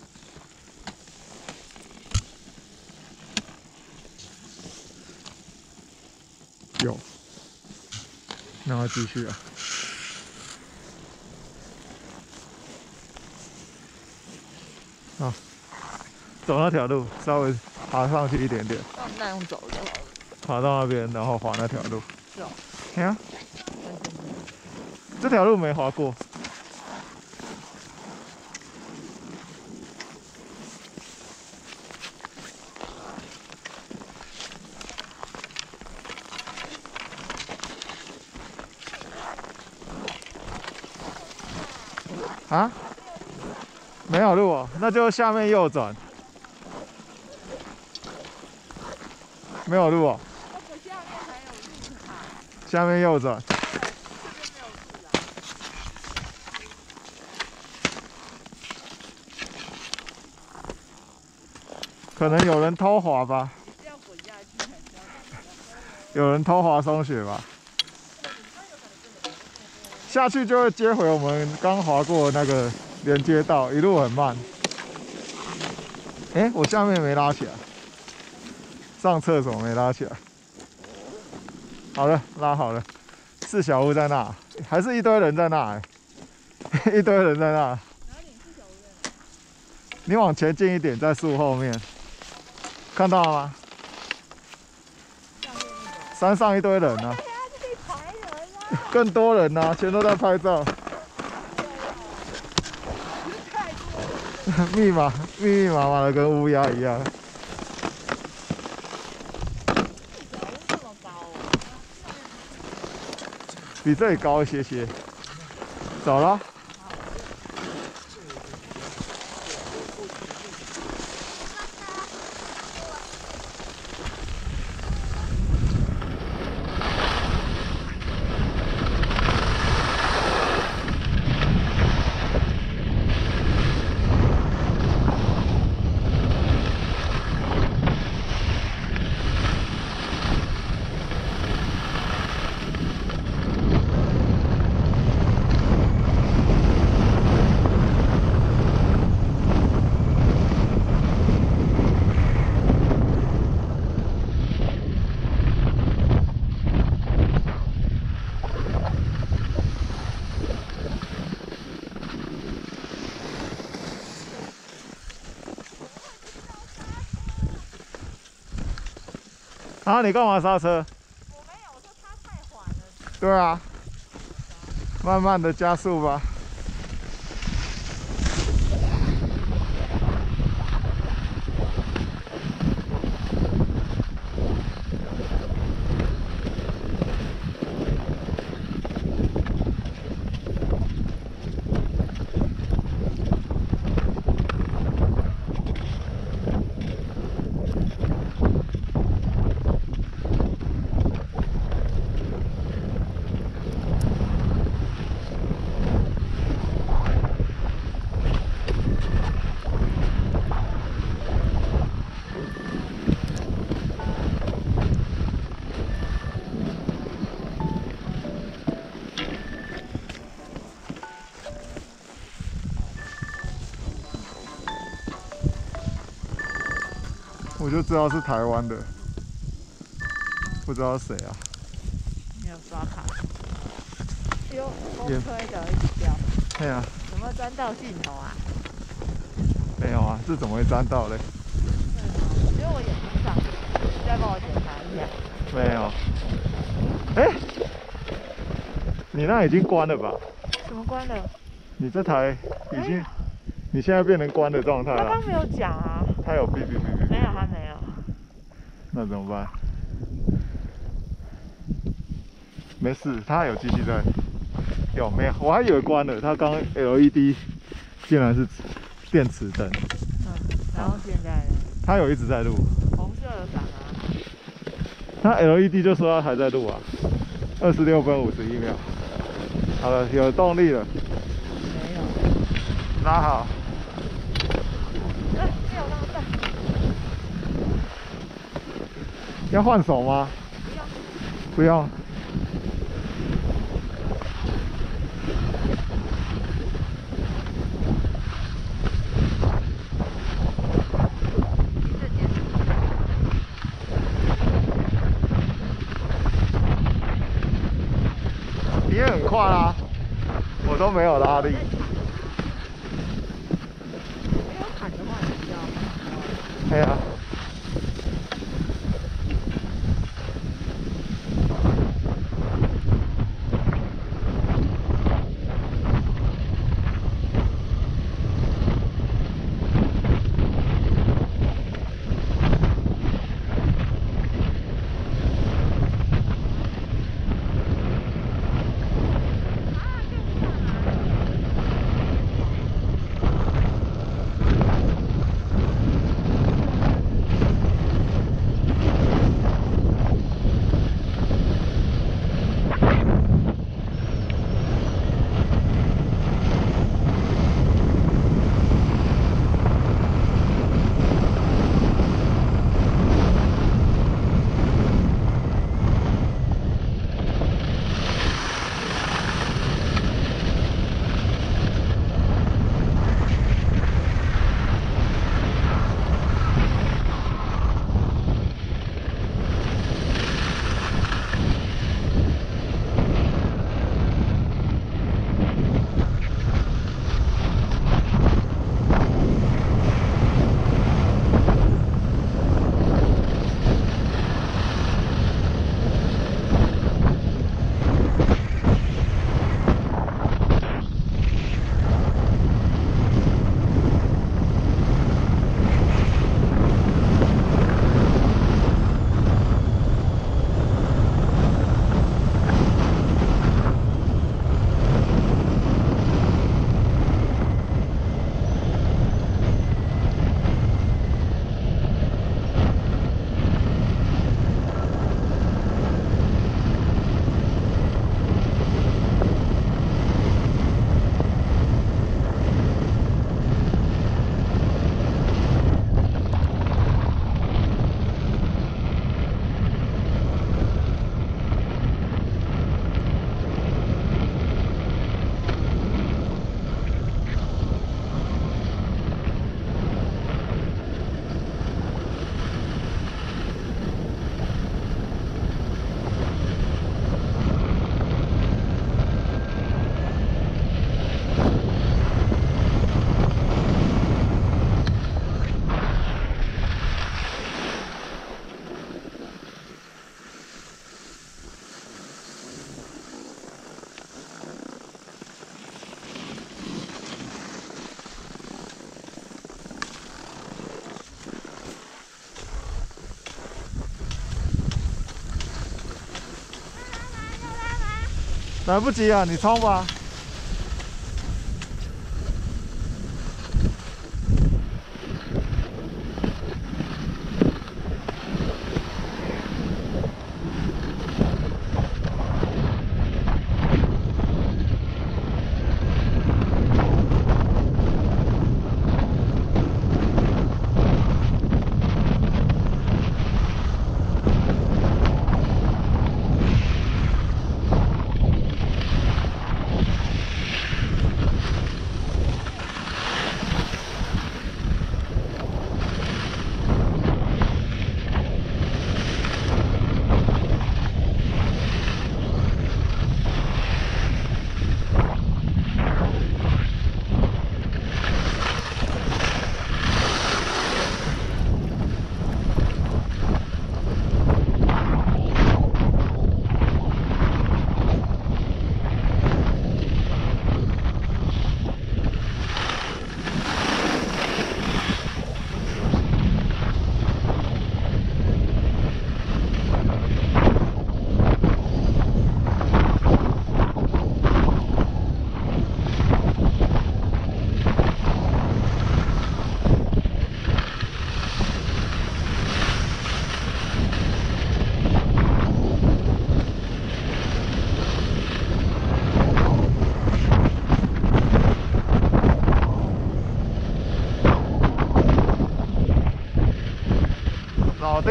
有，那我继续啊。啊，走那条路，稍微爬上去一点点，那那用走就好了。爬到那边，然后滑那条路。是哦。看啊，这条路没滑过。啊？没有路哦，那就下面右转。没有路下面还有路啊，下面右转。可能有人偷滑吧，有人偷滑松雪吧。下去就会接回我们刚滑过那个连接道，一路很慢。哎、我下面没拉起来，上厕所没拉起来。好了，拉好了，是小屋在那，还是一堆人在那、欸？一堆人在那。哪里是小屋？你往前进一点，在树后面，看到了吗？山上一堆人呢、啊，更多人呢、啊，全都在拍照。密码密密麻麻的，跟乌鸦一样。小屋这么高哦。比这里高一些些。走了。啊，你干嘛刹车？我没有，我说它太缓了。对啊，慢慢的加速吧。知道是台湾的，不知道谁啊？没有刷卡。哎呦，风也吹的一直掉，对啊，有没有钻到镜头啊？没有啊，这怎么会沾到嘞？因为我眼睛上，你再帮我检查一下。没有。哎、你那已经关了吧？怎么关了？你这台已经，你现在变成关的状态了他刚。没有讲啊。他有哔哔哔哔哔，没有，他没有。那怎么办？没事，它有继续在。有没有？我还以为关了，它刚 LED 竟然是电池灯，嗯，然后现在呢？它有一直在录。红色的伞啊。它 LED 就说它还在录啊，二十六分五十一秒。好了，有动力了，没有。拉好。哎，没有那么大。要换手吗？不用。来不及啊，你冲吧。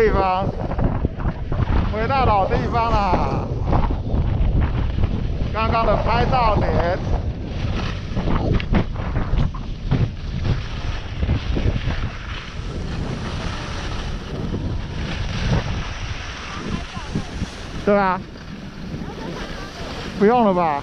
地方，回到老地方啦。刚刚的拍照点。对啊，不用了吧？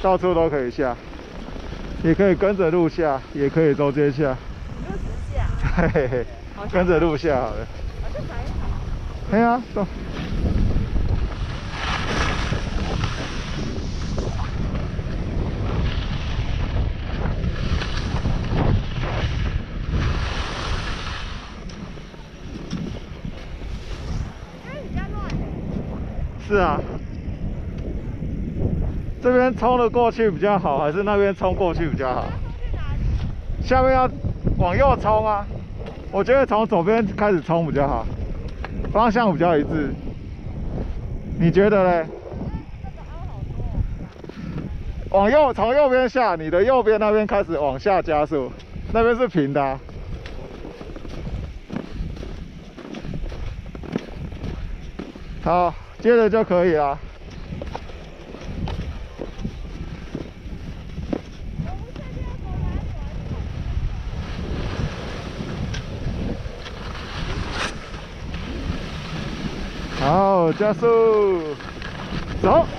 到处都可以下，也可以跟着路下，也可以中间下，嘿嘿嘿，跟着路下好了。好像还好。哎呀，走。因为比较乱欸是啊，这边冲了过去比较好，还是那边冲过去比较好？下面要往右冲啊，我觉得从左边开始冲比较好，方向比较一致。你觉得嘞？往右，从右边下，你的右边那边开始往下加速，那边是平的、好，接着就可以了。好，加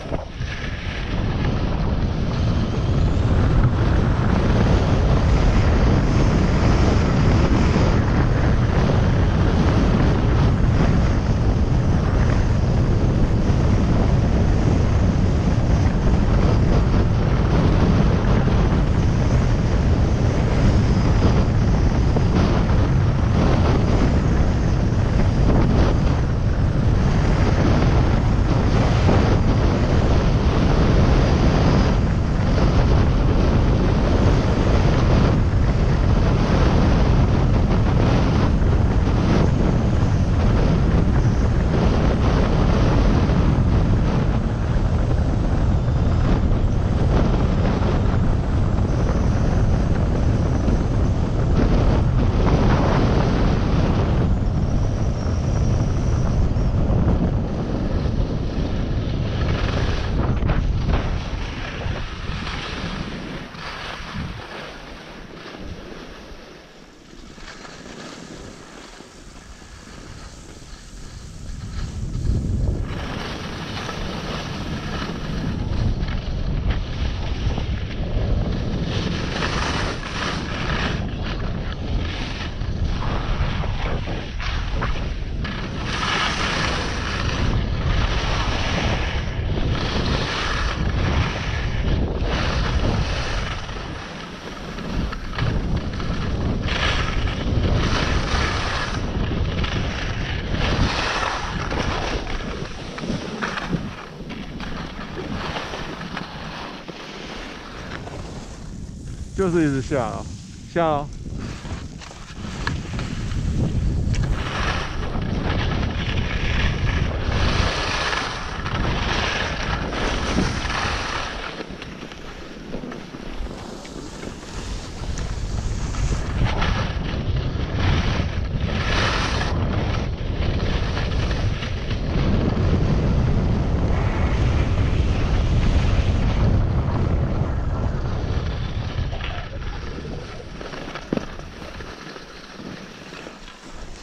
就是一直下啊，下哦。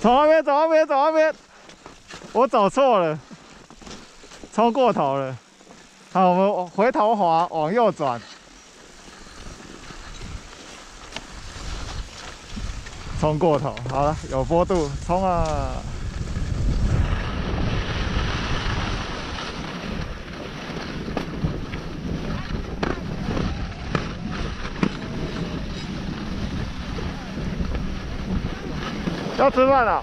从那边，走那边，走那边，我走错了，冲过头了。好，我们回头滑，往右转，冲过头。好了，有坡度，冲啊！要吃饭了。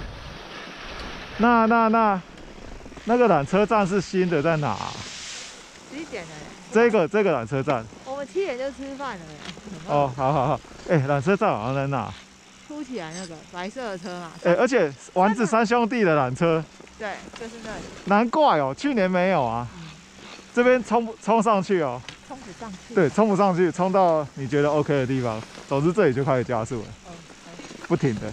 那那那那个缆车站是新的，在哪？几点了？这个这个缆车站。我们七点就吃饭了。哦，好好好。哎，缆车站好像在哪？凸起来那个白色的车嘛。哎，而且丸子三兄弟的缆车。对，就是那里。难怪哦，去年没有啊。这边冲冲上去哦。冲不上去。对，冲不上去，冲到你觉得 OK 的地方，总之这里就开始加速了。不停的。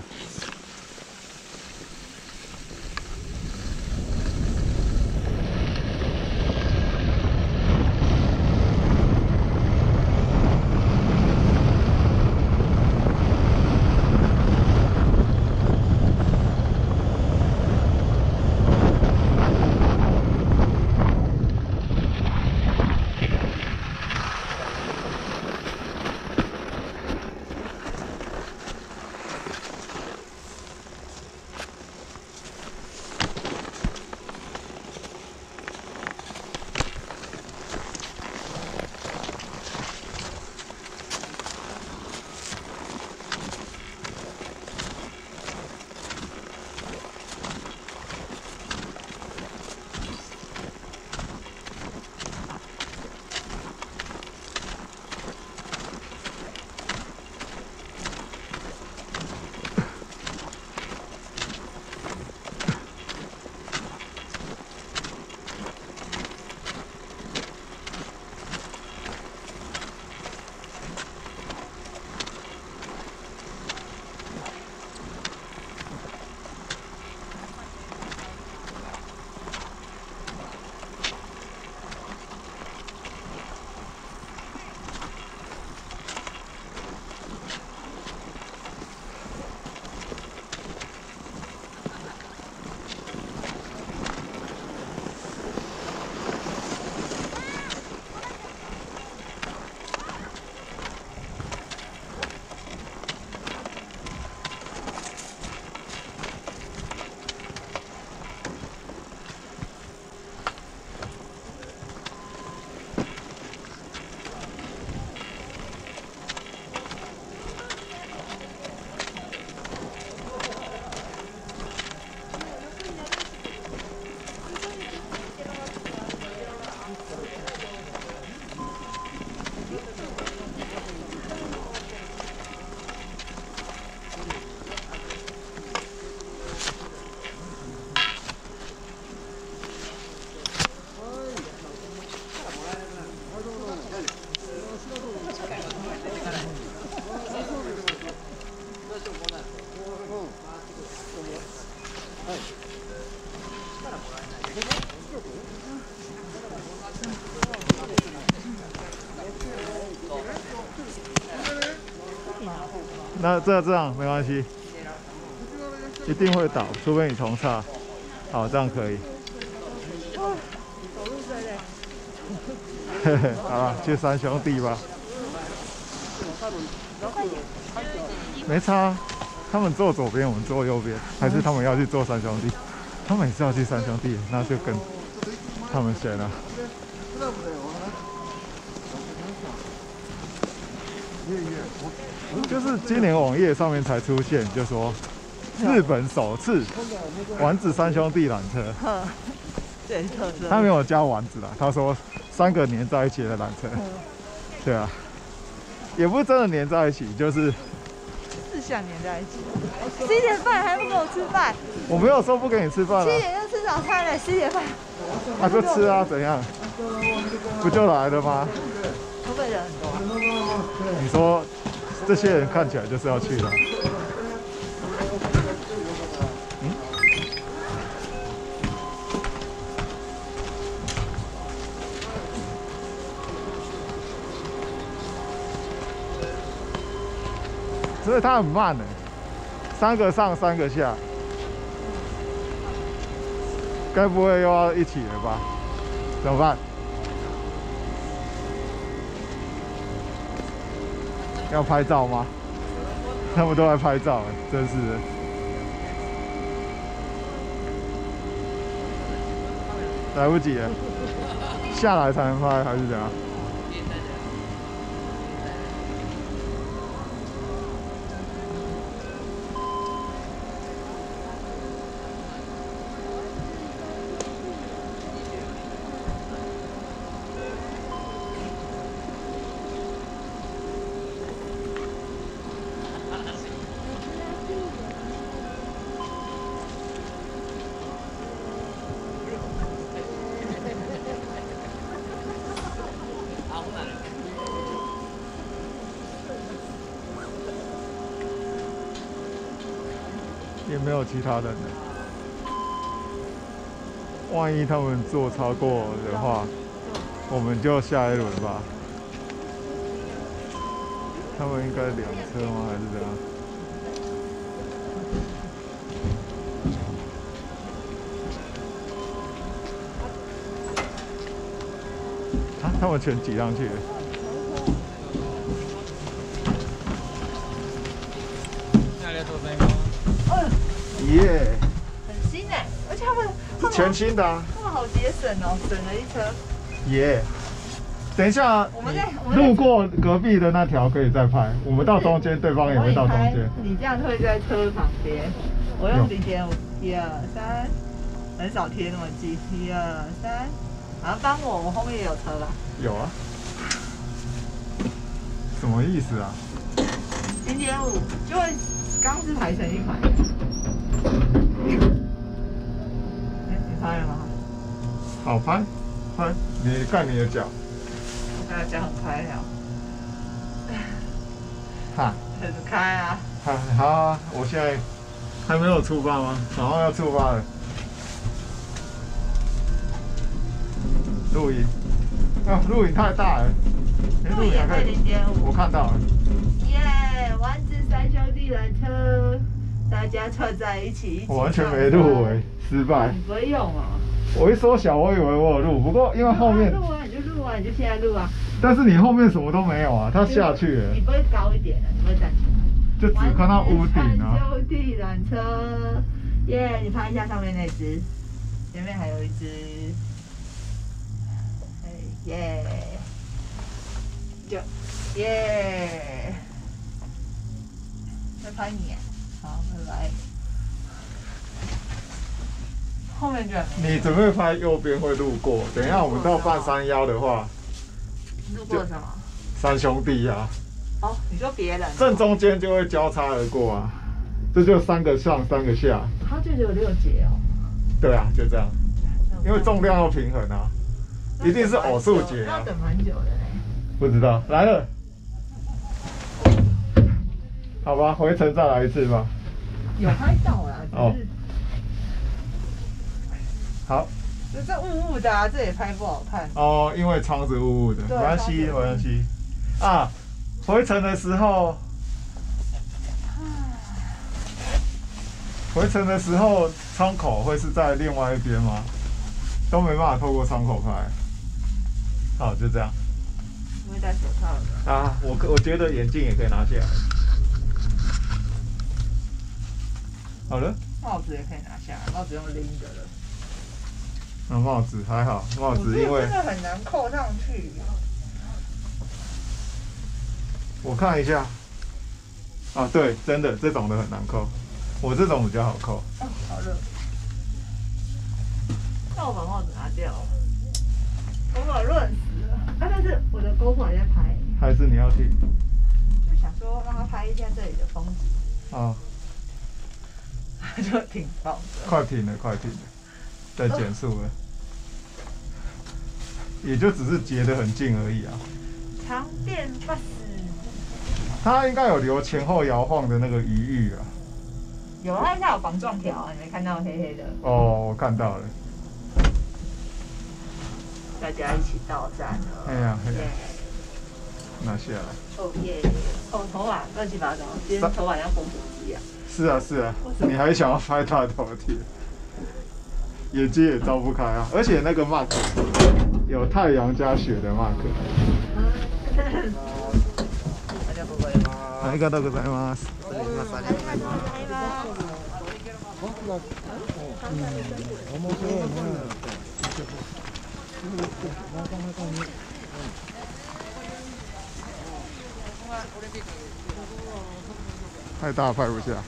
那这这样没关系，一定会倒，除非你重插。好，这样可以。好了，去三兄弟吧。没差，他们坐左边，我们坐右边，还是他们要去坐三兄弟？他们也是要去三兄弟，那就跟他们选了。就是今年网页上面才出现，就说日本首次丸子三兄弟缆车，对，特色。他没有加丸子啦，他说三个连在一起的缆车，对啊。也不是真的黏在一起，就是是想黏在一起。十一点半还不给我吃饭，我没有说不给你吃饭啊，七点就吃早餐了，十一点半啊就吃啊，怎样？不就来了吗？河北人很多啊？你说这些人看起来就是要去的。嗯？所以他很慢呢，三个上三个下，该不会又要一起了吧？怎么办？要拍照吗？他们都在拍照，真是的。来不及了，下来才能拍还是怎样？其他人呢。万一他们坐超过的话，我们就下一轮吧。他们应该两车吗？还是怎样？啊，他们全挤上去了。耶、很新哎，而且他们全新的啊！他们好节省哦，省了一车。耶、等一下，我们在路过隔壁的那条可以再拍，我们到中间，对方也会到中间。你这样会在车旁边，我用零点五，一二三，很少贴那么近，一二三，帮我，我后面也有车啦，有啊。什么意思啊？零点五就会刚是排成一排。哎，你拍了吗？好拍，拍，你看你的脚，我的脚很开了，哈，很开啊。哈，好啊，我现在还没有出发吗？马上要出发了。录影，啊，录影太大了，哎录影也可以零点五我。看到了，耶，丸子三兄弟缆车，大家凑在一起，一起我完全没录哎、失败你。不会用哦。我一缩小，我以为我有录，不过因为后面，录啊，你就录啊，你就现在录啊。但是你后面什么都没有啊，它下去了你，不会高一点的，你会站起来。就只看到屋顶啊。三兄弟缆车，耶！你拍一下上面那只，前面还有一只。哎耶！就耶！在拍你啊，后面居然。没有你准备拍右边会路过，等一下我们到半山腰的话，路过什么？三兄弟啊，哦，你说别人？正中间就会交叉而过啊，这就三个上三个下，它就只有六节哦。对啊，就这样，因为重量要平衡啊，一定是偶数节啊。要，等蛮久的嘞。不知道来了，好吧，回程再来一次吧，有拍到啦，哦好这这雾雾的啊，这也拍不好看。哦，因为窗子雾雾的，没对关系，没关系啊，回程的时候。回程的时候，窗口会是在另外一边吗？都没办法透过窗口拍。好，就这样不会戴手套的。啊。我我觉得眼镜也可以拿下来。好了，帽子也可以拿下来，帽子用拎的了。那帽子还好，帽子因为真的很难扣上去。我看一下。啊，对，真的这种的很难扣，我这种比较好扣。哦，好热。那我把帽子拿掉，我把热死了。啊，但是我的 GoPro 还在拍。还是你要去？就想？说让他拍一下这里的风景，啊，他 就挺棒的。快停了，快停了，在减速了，也就只是截得很近而已啊。长电 bus，它应该有留前后摇晃的那个余裕啊。有啊，它有防撞条啊，你没看到黑黑的？哦，我看到了。大家一起到站了。哎呀哎呀耶拿下来。哦耶！哦，头发乱七八糟，今天头发像风筝一样。是啊是啊，你还想要拍大头贴，眼睛也张不开啊！而且那个 mark 有太阳加雪的 mark。大家不会吗？ありがとうございます。太大拍不下，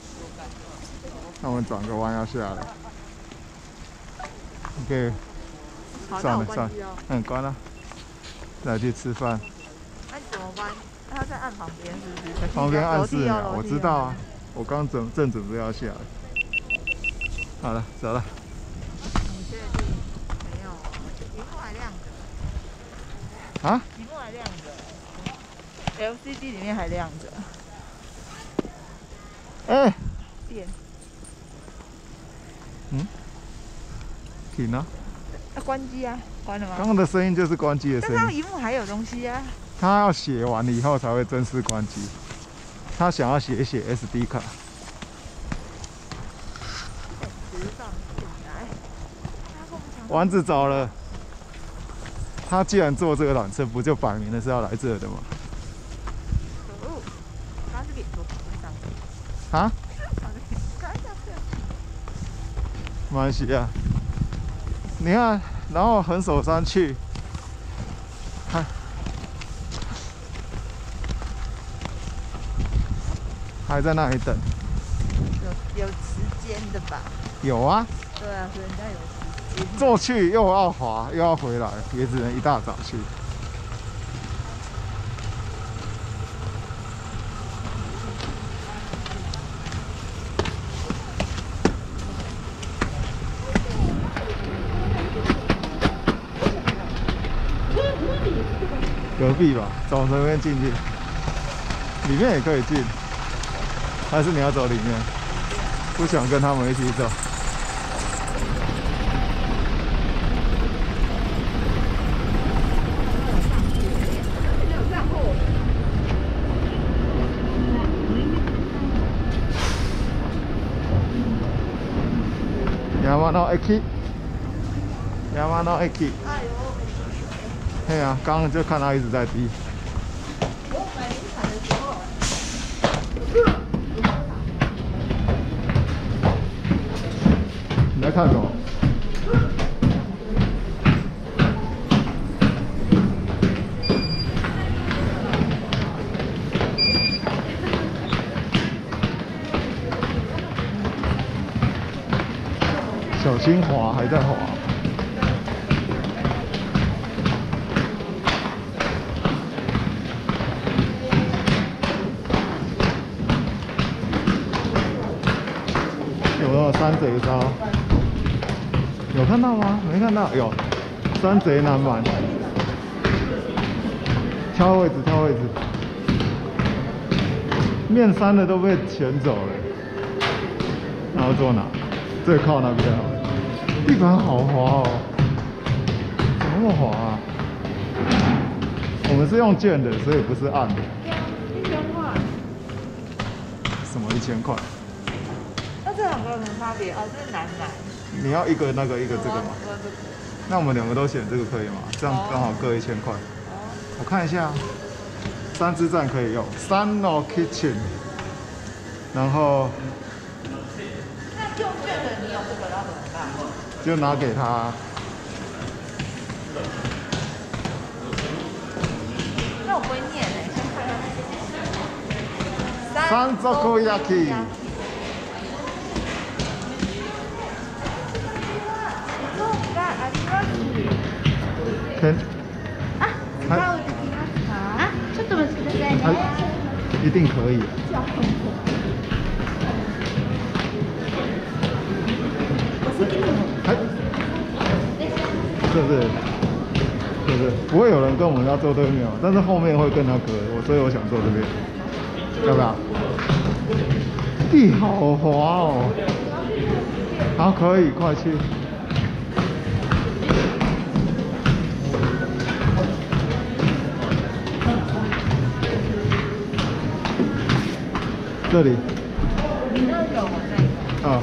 那我们转个弯要下来。OK，算了算了嗯，关了，来去吃饭。那你怎么办？他在按旁边是不是？旁边暗示楼梯哦了，我知道啊。，我刚准正准备要下来。好了，走了。你确定？没有，荧幕还亮着，啊？屏幕还亮着，LCD 里面还亮着，哎、电。停啊！要关机啊？关了吗？刚刚的声音就是关机的但是它声音。荧幕还有东西啊。他要写完了以后才会正式关机。他想要写一写 SD 卡。丸子走了。他既然坐这个缆车，不就摆明了是要来这的吗？啊？没关系啊。你看，然后横手山去，还还在那里等。有有时间的吧？有啊，对啊，人家有时间。坐去又要滑又要回来，也只能一大早去。隔壁吧，走这边进去，里面也可以进，还是你要走里面？不想跟他们一起走。山の駅山の駅对，啊，刚刚就看到一直在滴。你在看什么？小心滑，还在滑。贼招？有看到吗？没看到，有山贼难玩。挑位置，挑位置。面山的都被选走了，然后坐哪？最靠那边。地板好滑哦，怎么那么滑啊？我们是用键的，所以不是按的。一千块。什么一千块？有什么差别？哦，这是男男。你要一个那个一个这个吗？那我们两个都选这个可以吗？这样刚好各一千块。我看一下，三支站可以用三 no kitchen，然后那用券的你有这个要怎么办？就拿给他。那我不会念哎，先看看。三 Zokoyaki そうます。天，あ、ちょっとお待ちくださいね。はい、い 定可以。还是不是？是不是？不会有人跟我们要坐对面哦，但是后面会跟他隔，我所以我想坐这边，要不要？地好滑哦。好，可以，快去。 这里。你那个我在。啊。